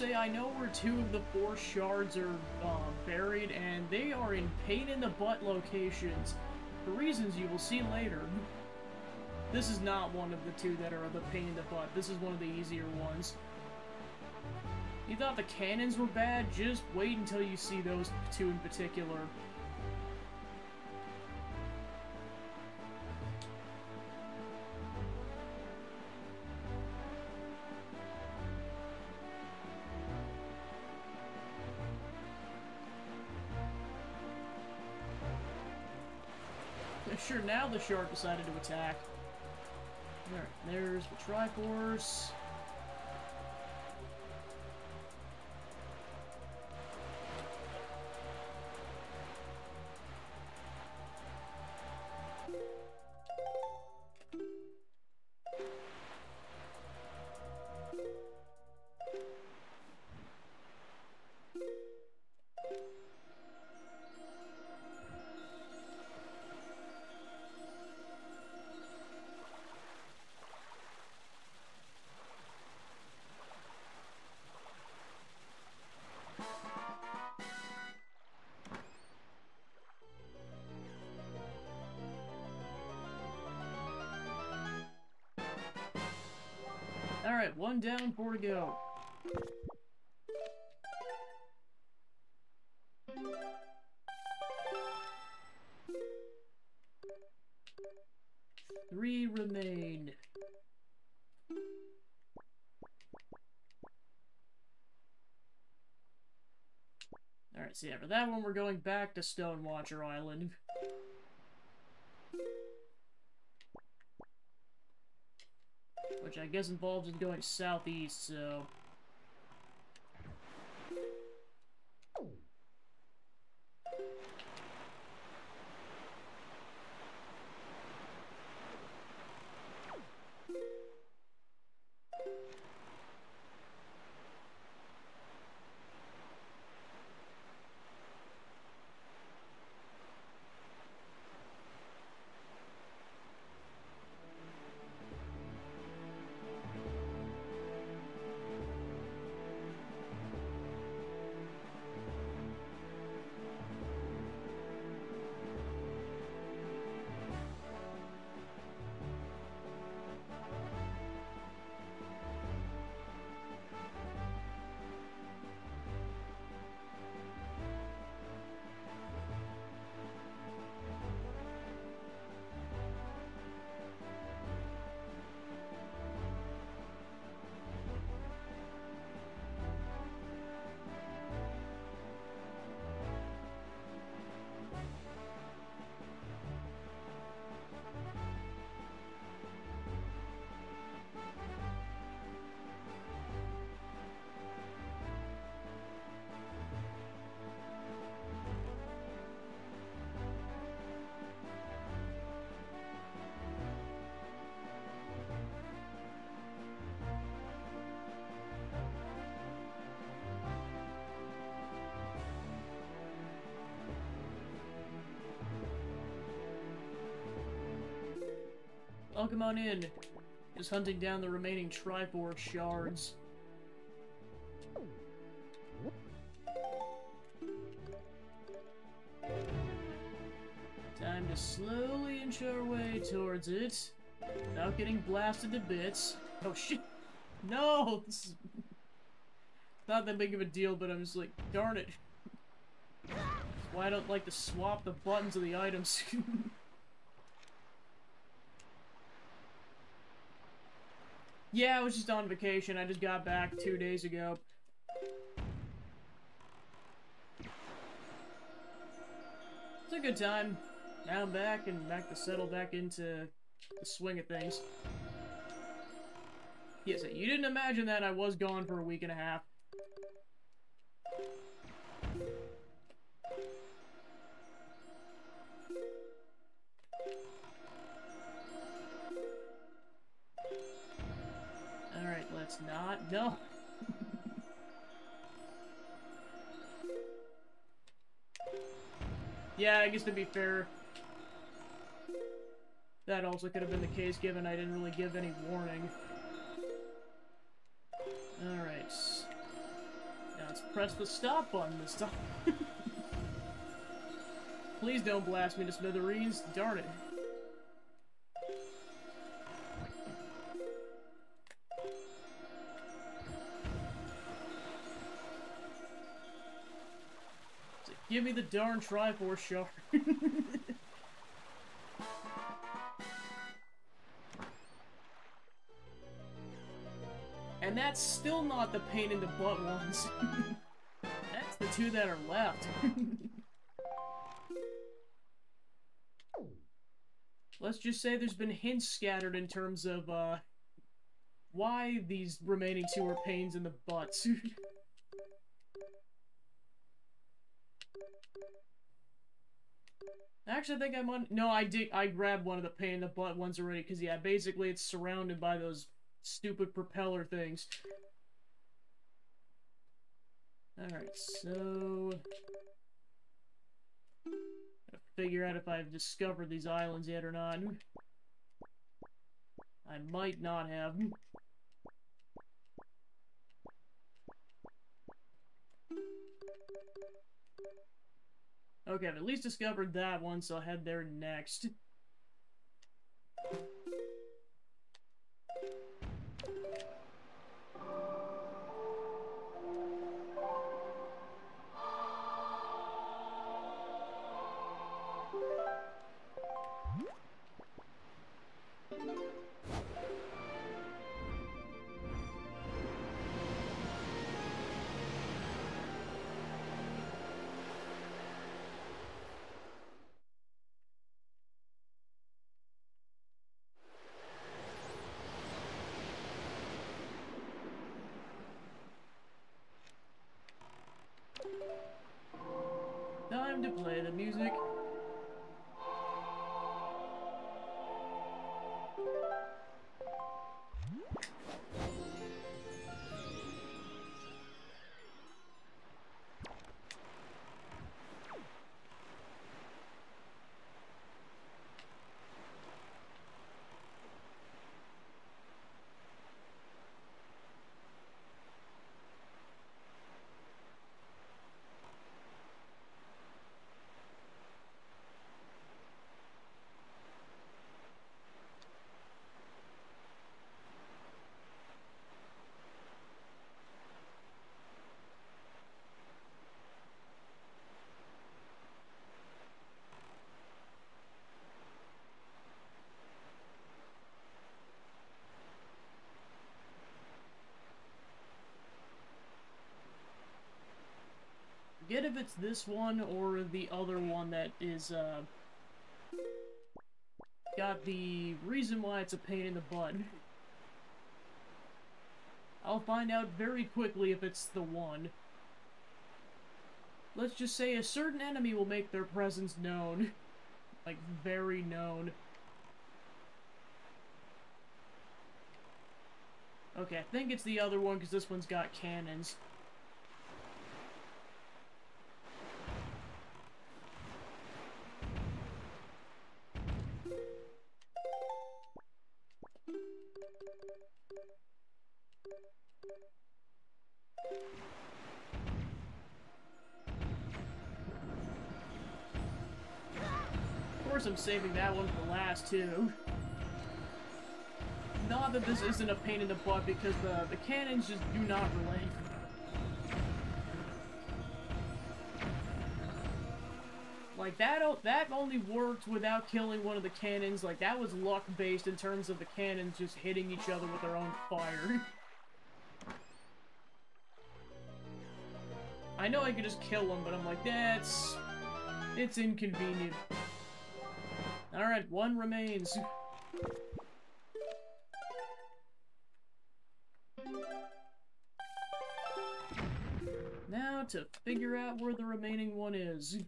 Say I know where two of the four shards are uh, buried, and they are in pain-in-the-butt locations, for reasons you will see later. This is not one of the two that are the pain in the butt. This is one of the easier ones. You thought the cannons were bad? Just wait until you see those two in particular. The shark decided to attack. Alright, there's the Triforce. Down, go. Three remain. Alright, so yeah, for that one we're going back to Stonewatcher Island. I guess involves in going southeast, so... Welcome on in. Just hunting down the remaining Triforce shards. Time to slowly inch our way towards it, without getting blasted to bits. Oh shit! No! This is not that big of a deal, but I'm just like, darn it. That's why I don't like to swap the buttons of the items. Yeah, I was just on vacation. I just got back two days ago. It's a good time. Now I'm back and back to settle back into the swing of things. Yes, you didn't imagine that I was gone for a week and a half. Also could have been the case given I didn't really give any warning. Alright. Now let's press the stop button this time. Please don't blast me to smithereens. Darn it. Give me the darn Triforce shard. still not the pain in the butt ones. that's the two that are left. Let's just say there's been hints scattered in terms of, uh, why these remaining two are pains in the butts. Actually, I think I'm on. No, I did. I grabbed one of the pain in the butt ones already. Cause yeah, basically it's surrounded by those stupid propeller things. All right, so gotta figure out if I've discovered these islands yet or not. I might not have. Okay, I've at least discovered that one, so I'll head there next. Thank you. To play the music. It's this one or the other one that is, uh, got the reason why it's a pain in the butt. I'll find out very quickly if it's the one. Let's just say a certain enemy will make their presence known. like, very known. Okay, I think it's the other one because this one's got cannons. Too. Not that this isn't a pain in the butt, because the, the cannons just do not relate. Like, that, that only worked without killing one of the cannons. Like, that was luck-based in terms of the cannons just hitting each other with their own fire. I know I could just kill them, but I'm like, that's... It's inconvenient. Alright, one remains. Now to figure out where the remaining one is.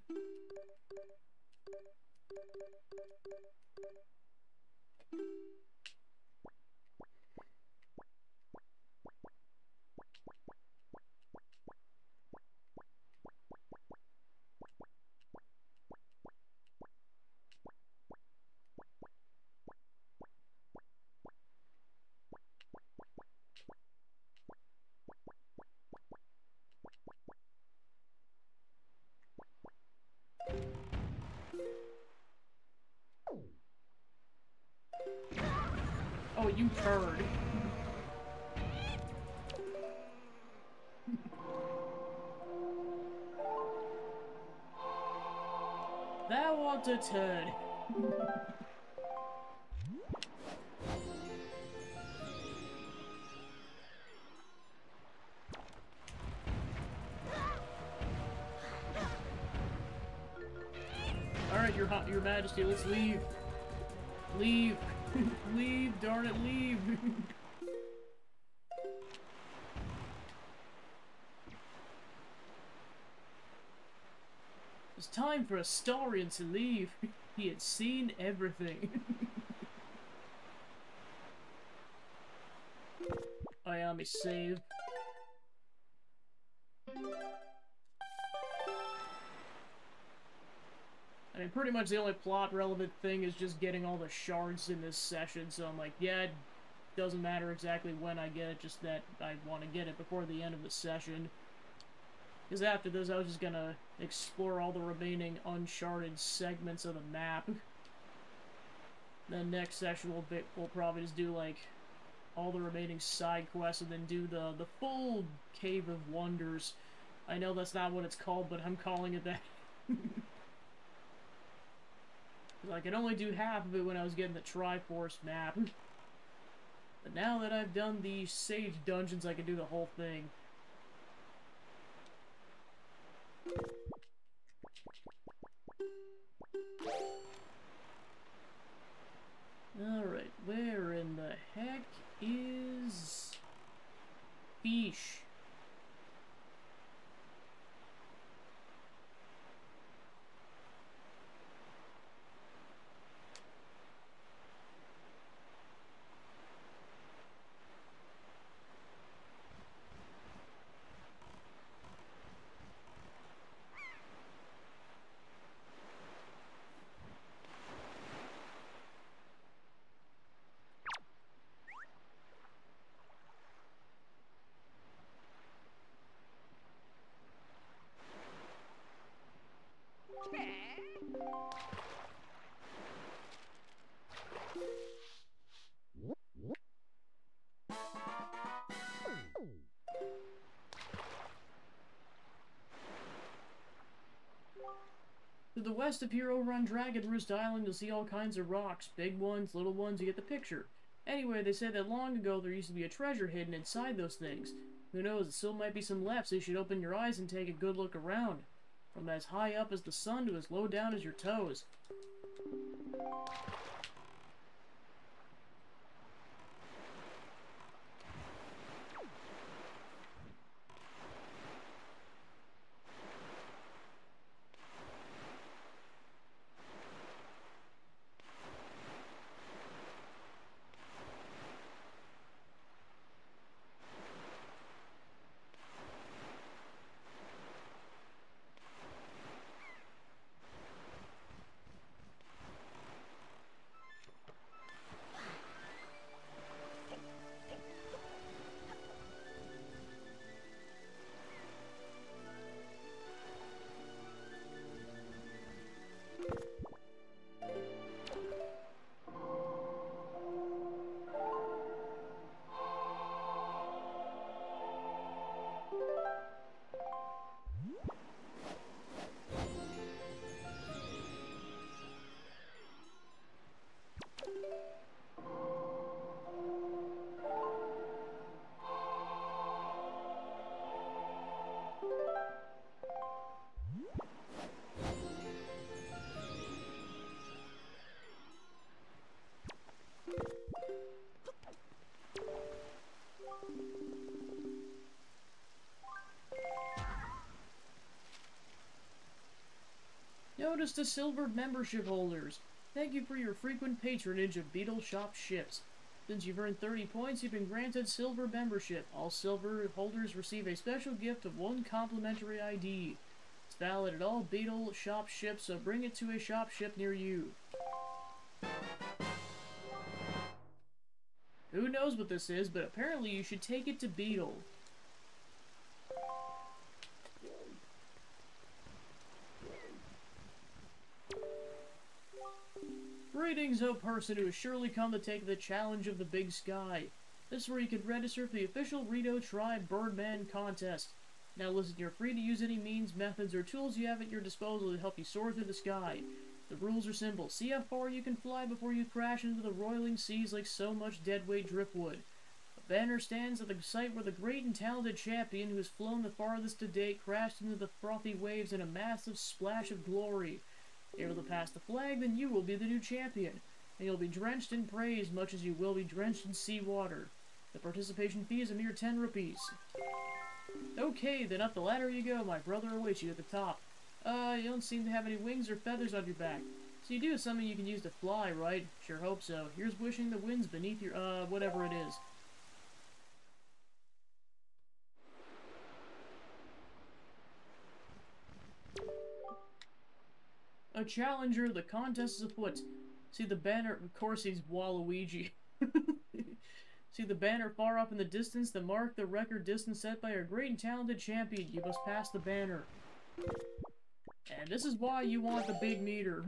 Turd. that was a turd. Alright, your, your majesty, let's leave. Leave. leave, darn it, leave. it's time for Astarion to leave. he had seen everything. I Ayami save. Mean, pretty much the only plot relevant thing is just getting all the shards in this session, so I'm like, yeah, it doesn't matter exactly when I get it, just that I want to get it before the end of the session. Because after this, I was just gonna explore all the remaining uncharted segments of the map. Then next session, we'll, be, we'll probably just do, like, all the remaining side quests and then do the, the full Cave of Wonders. I know that's not what it's called, but I'm calling it that. I could only do half of it when I was getting the Triforce map. But now that I've done the Sage Dungeons, I can do the whole thing. Alright, where in the heck is... Fish? Here over on Dragon Roost Island, you'll see all kinds of rocks. Big ones, little ones, you get the picture. Anyway, they said that long ago there used to be a treasure hidden inside those things. Who knows, it still might be some left, so you should open your eyes and take a good look around. From as high up as the sun to as low down as your toes. Notice to silver membership holders. Thank you for your frequent patronage of Beedle Shop ships. Since you've earned 30 points, you've been granted silver membership. All silver holders receive a special gift of one complimentary ID. It's valid at all Beedle Shop ships, so bring it to a shop ship near you. Who knows what this is, but apparently you should take it to Beedle. Greetings, person who has surely come to take the challenge of the big sky. This is where you can register for the official Rito Tribe Birdman contest. Now listen, you're free to use any means, methods, or tools you have at your disposal to help you soar through the sky. The rules are simple. See how far you can fly before you crash into the roiling seas like so much deadweight driftwood. A banner stands at the site where the great and talented champion who has flown the farthest to date crashed into the frothy waves in a massive splash of glory. Able to pass the flag, then you will be the new champion, and you'll be drenched in praise much as you will be drenched in seawater. The participation fee is a mere 10 rupees. Okay, then up the ladder you go. My brother awaits you at the top. Uh, you don't seem to have any wings or feathers on your back. So you do have something you can use to fly, right? Sure hope so. Here's wishing the winds beneath your, uh, whatever it is. Challenger, the contest is afoot. See the banner, of course he's Waluigi. See the banner far up in the distance that mark the record distance set by our great and talented champion. You must pass the banner. And this is why you want the big meter.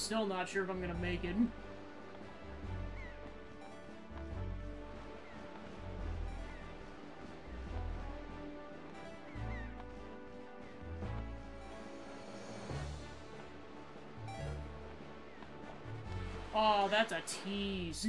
Still not sure if I'm gonna make it. Oh, that's a tease.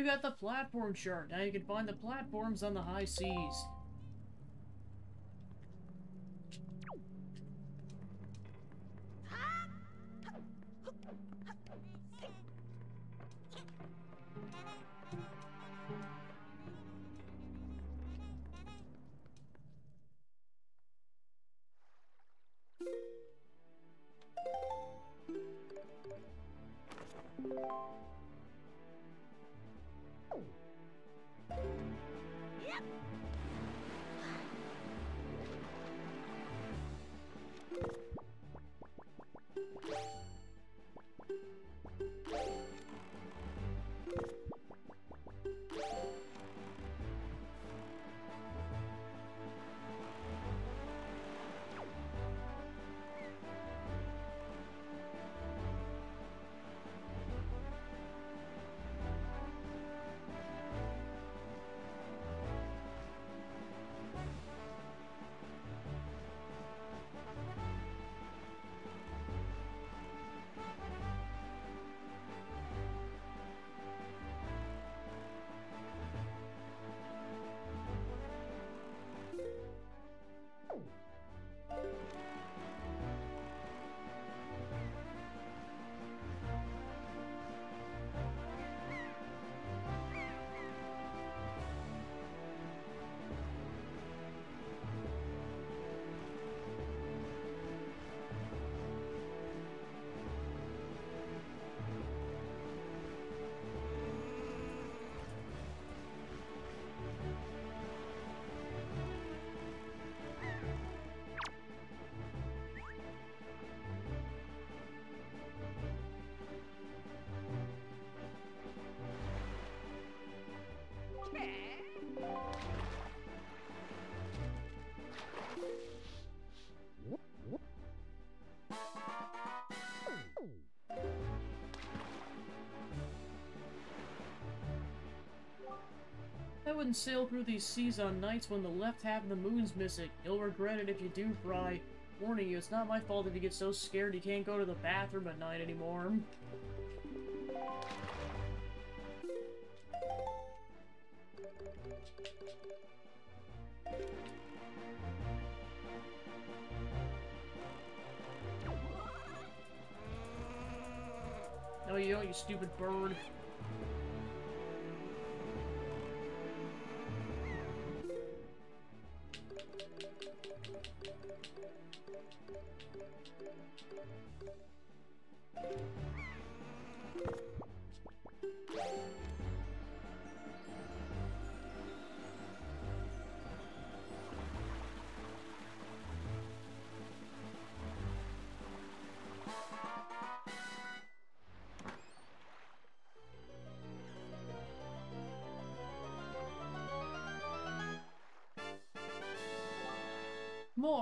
You got the platform chart. Now you can find the platforms on the high seas. Wouldn't sail through these seas on nights when the left half of the moon's missing. You'll regret it if you do, Fry. Warning you, it's not my fault if you get so scared you can't go to the bathroom at night anymore. No, you don't, you stupid bird.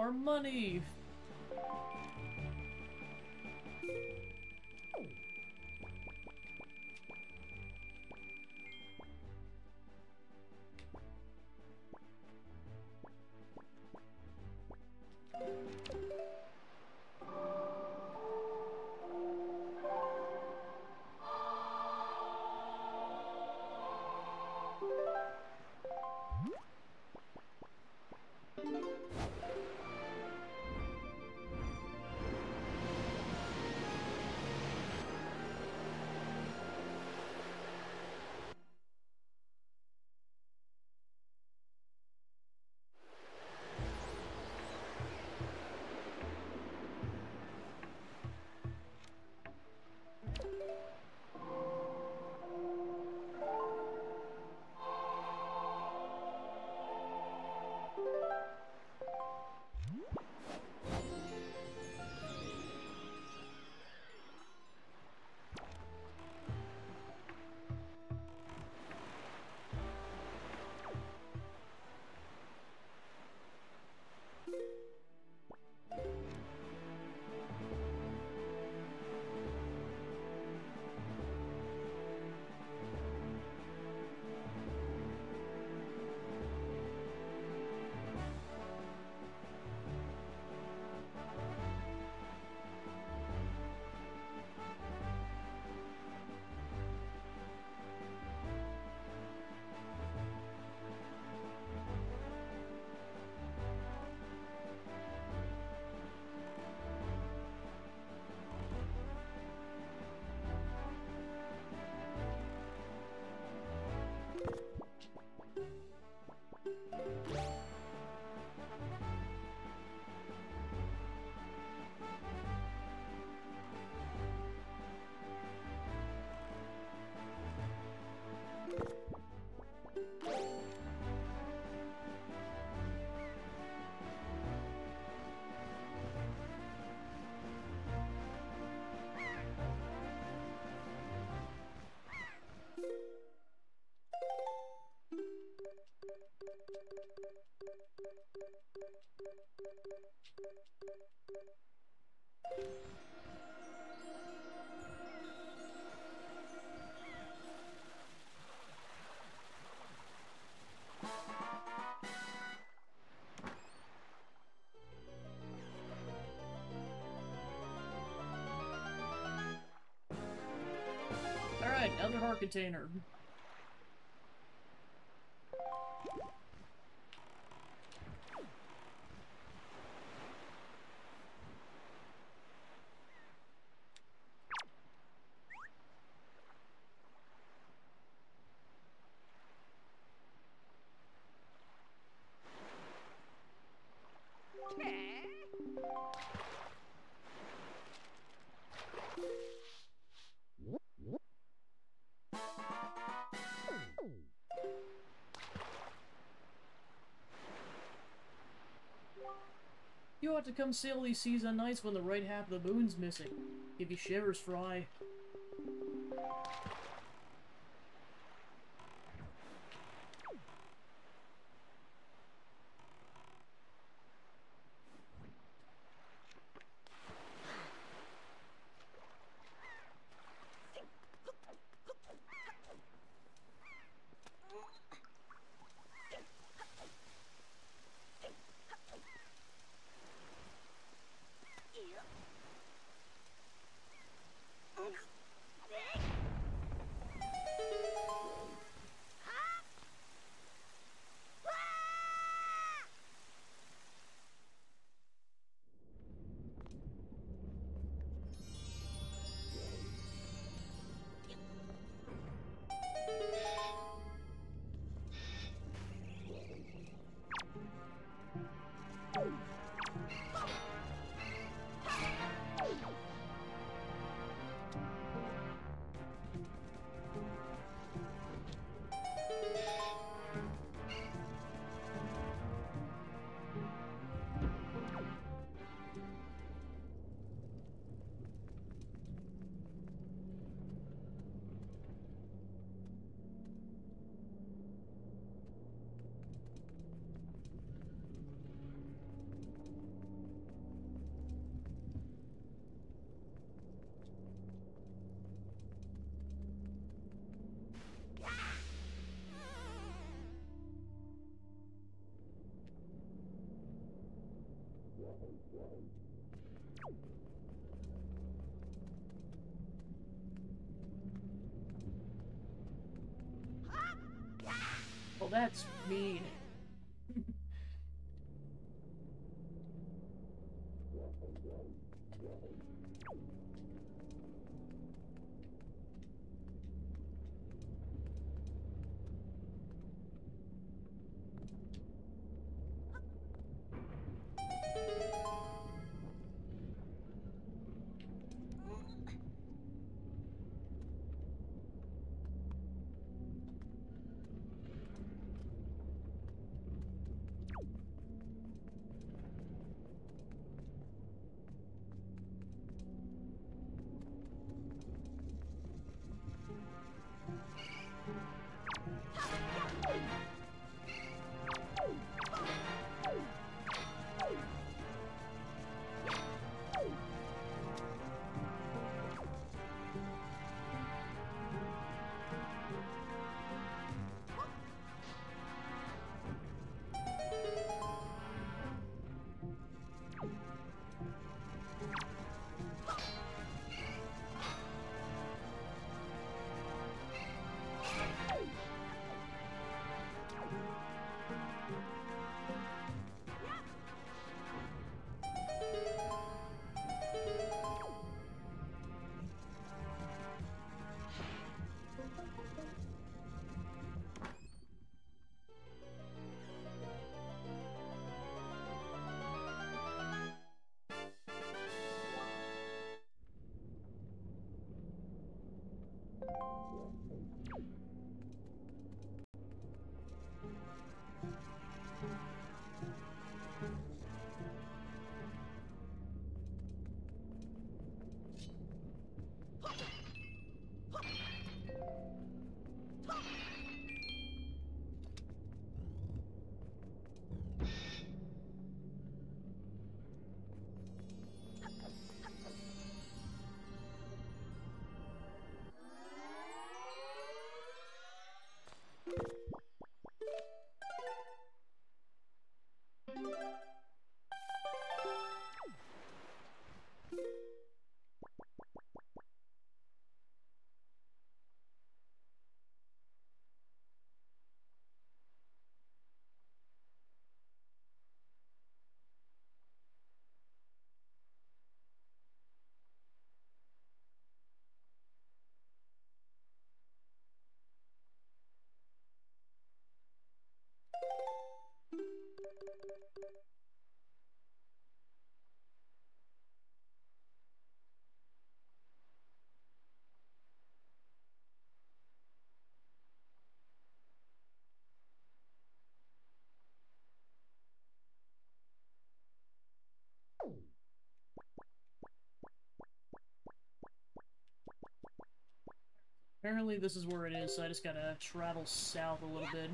More money! Alright, container. You ought to come sail these seas on nights when the right half of the moon's missing. Give you shivers, Fry. Well, that's mean. Apparently this is where it is, so I just gotta travel south a little bit.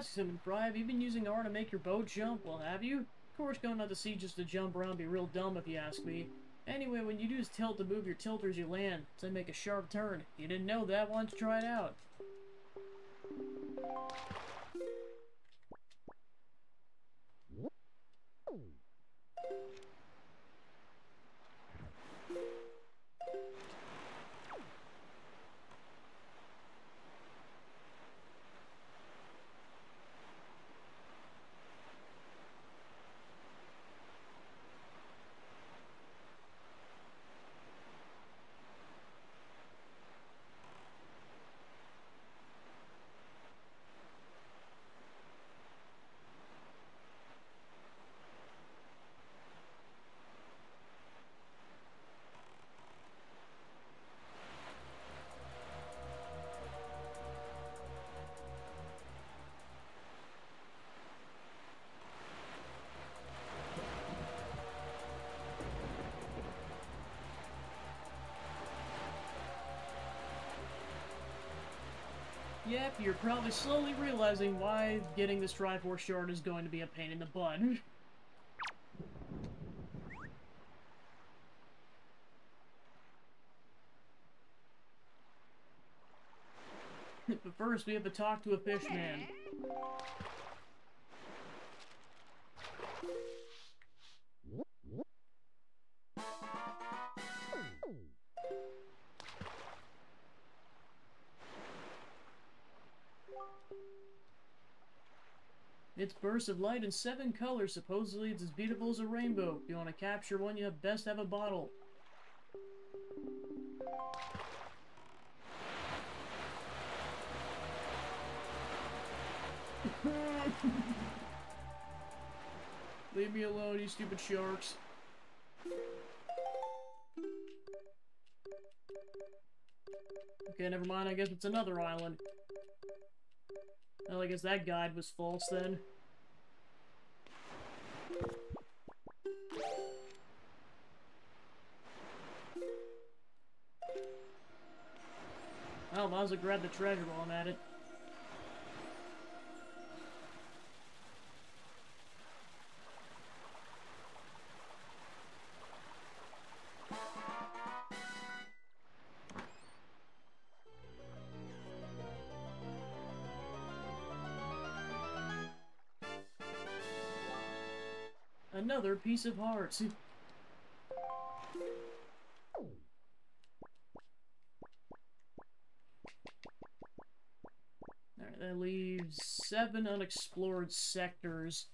Ask you Fry. Have you been using R to make your boat jump? Well, have you? Of course, going out to sea just to jump around be real dumb if you ask me. Anyway, when you use tilt to move your tilters, you land, to make a sharp turn. You didn't know that? You try it out? You're probably slowly realizing why getting this Triforce shard is going to be a pain in the butt. but first, we have to talk to a fish It's bursts of light in seven colors. Supposedly it's as beautiful as a rainbow. If you want to capture one, you have best have a bottle. Leave me alone, you stupid sharks. Okay, never mind. I guess it's another island. Well, I guess that guide was false then. Well, might as well grab the treasure while I'm at it. Another piece of hearts. Alright, that leaves seven unexplored sectors.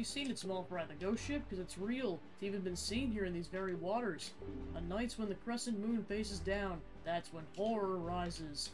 You've seen it, small fry, the ghost ship, because it's real. It's even been seen here in these very waters. On nights when the crescent moon faces down, that's when horror rises.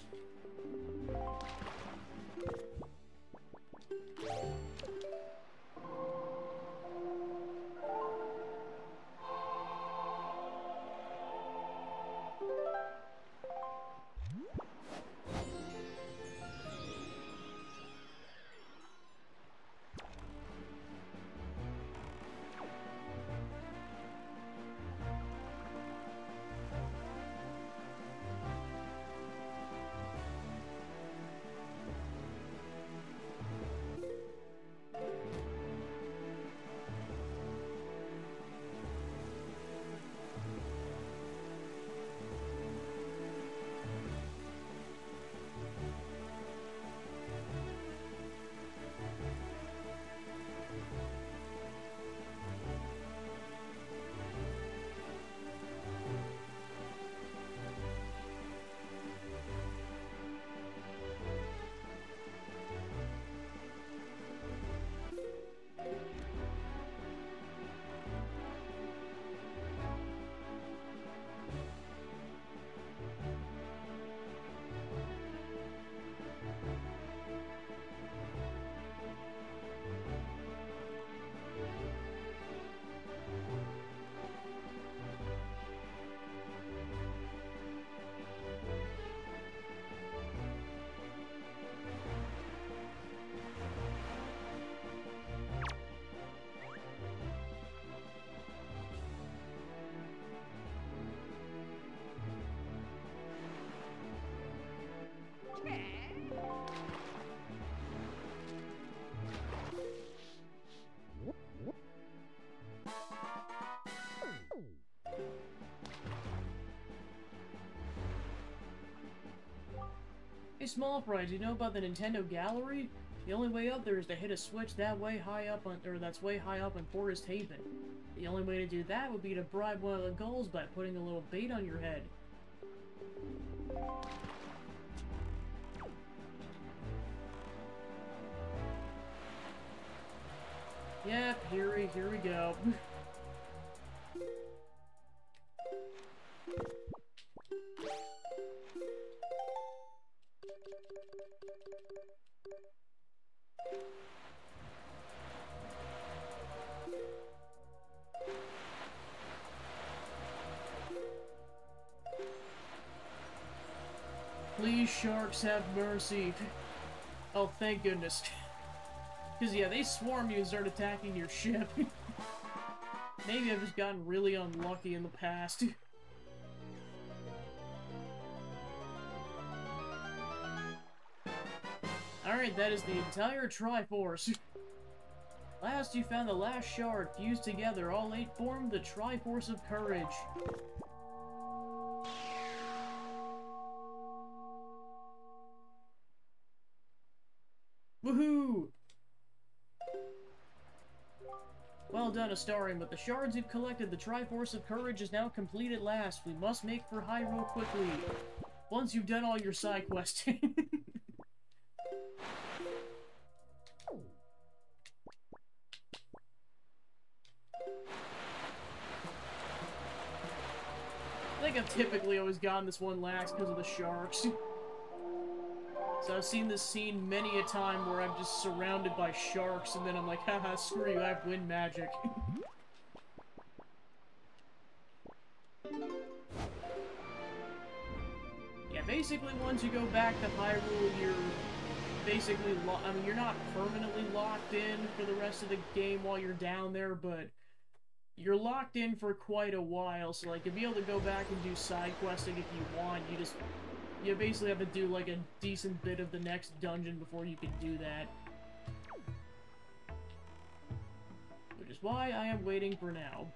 Hey, Small Fry, do you know about the Nintendo Gallery? The only way up there is to hit a switch that way high up on, or that's way high up in Forest Haven. The only way to do that would be to bribe one of the gulls by putting a little bait on your head. Mercy. Oh, thank goodness. Because, yeah, they swarm you and start attacking your ship. Maybe I've just gotten really unlucky in the past. Alright, that is the entire Triforce. Last, you found the last shard. Fused together, all eight formed the Triforce of Courage. Astarion, but the shards you've collected, the Triforce of Courage is now complete at last. We must make for Hyrule quickly. Once you've done all your side questing. I think I've typically always gotten this one last because of the sharks. So I've seen this scene many a time where I'm just surrounded by sharks, and then I'm like, haha, screw you, I have wind magic. yeah, basically once you go back to Hyrule, you're basically I mean, you're not permanently locked in for the rest of the game while you're down there, but you're locked in for quite a while, so like, you'll be able to go back and do side questing if you want, you just you basically have to do like a decent bit of the next dungeon before you can do that. Which is why I am waiting for now.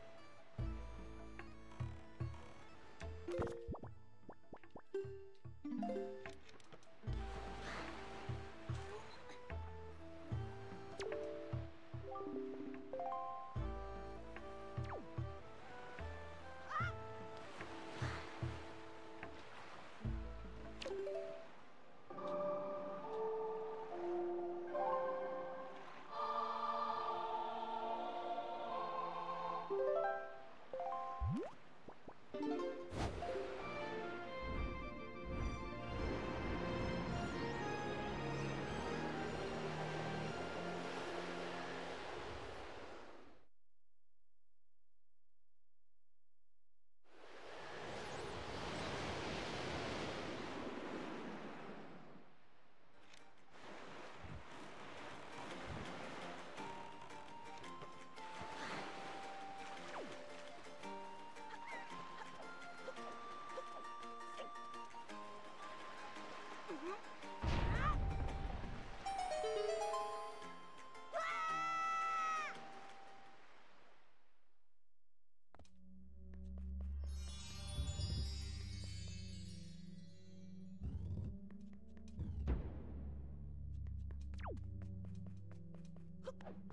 Oh!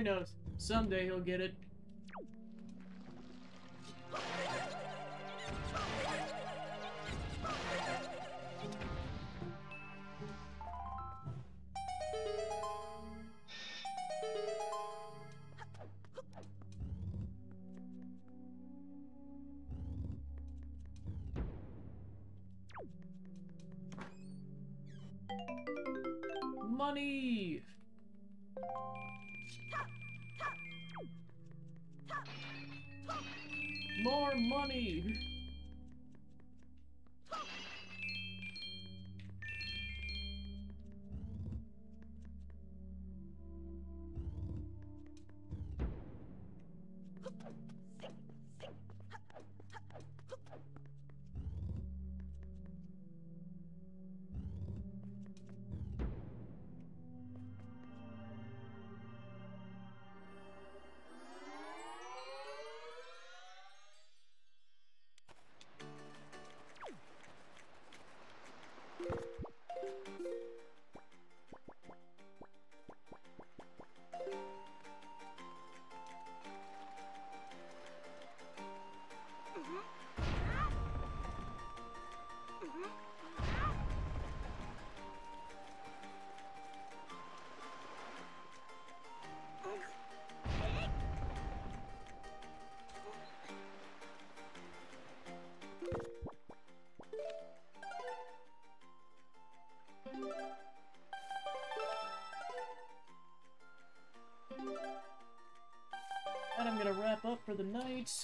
I know. Someday he'll get it.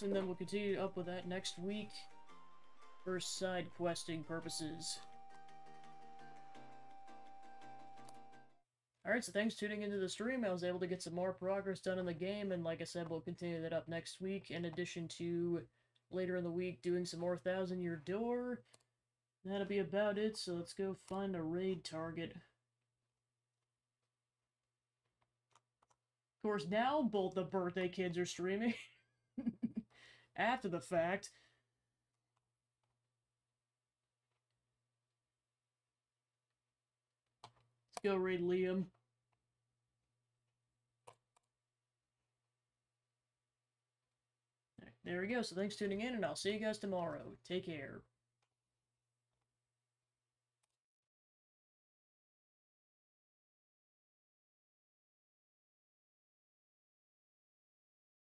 And then we'll continue up with that next week for side questing purposes. Alright, so thanks tuning into the stream. I was able to get some more progress done in the game, and like I said, we'll continue that up next week, in addition to later in the week doing some more Thousand Year Door. That'll be about it, so let's go find a raid target. Of course, now both the birthday kids are streaming. After the fact. Let's go raid Liam. There we go. So thanks for tuning in, and I'll see you guys tomorrow. Take care.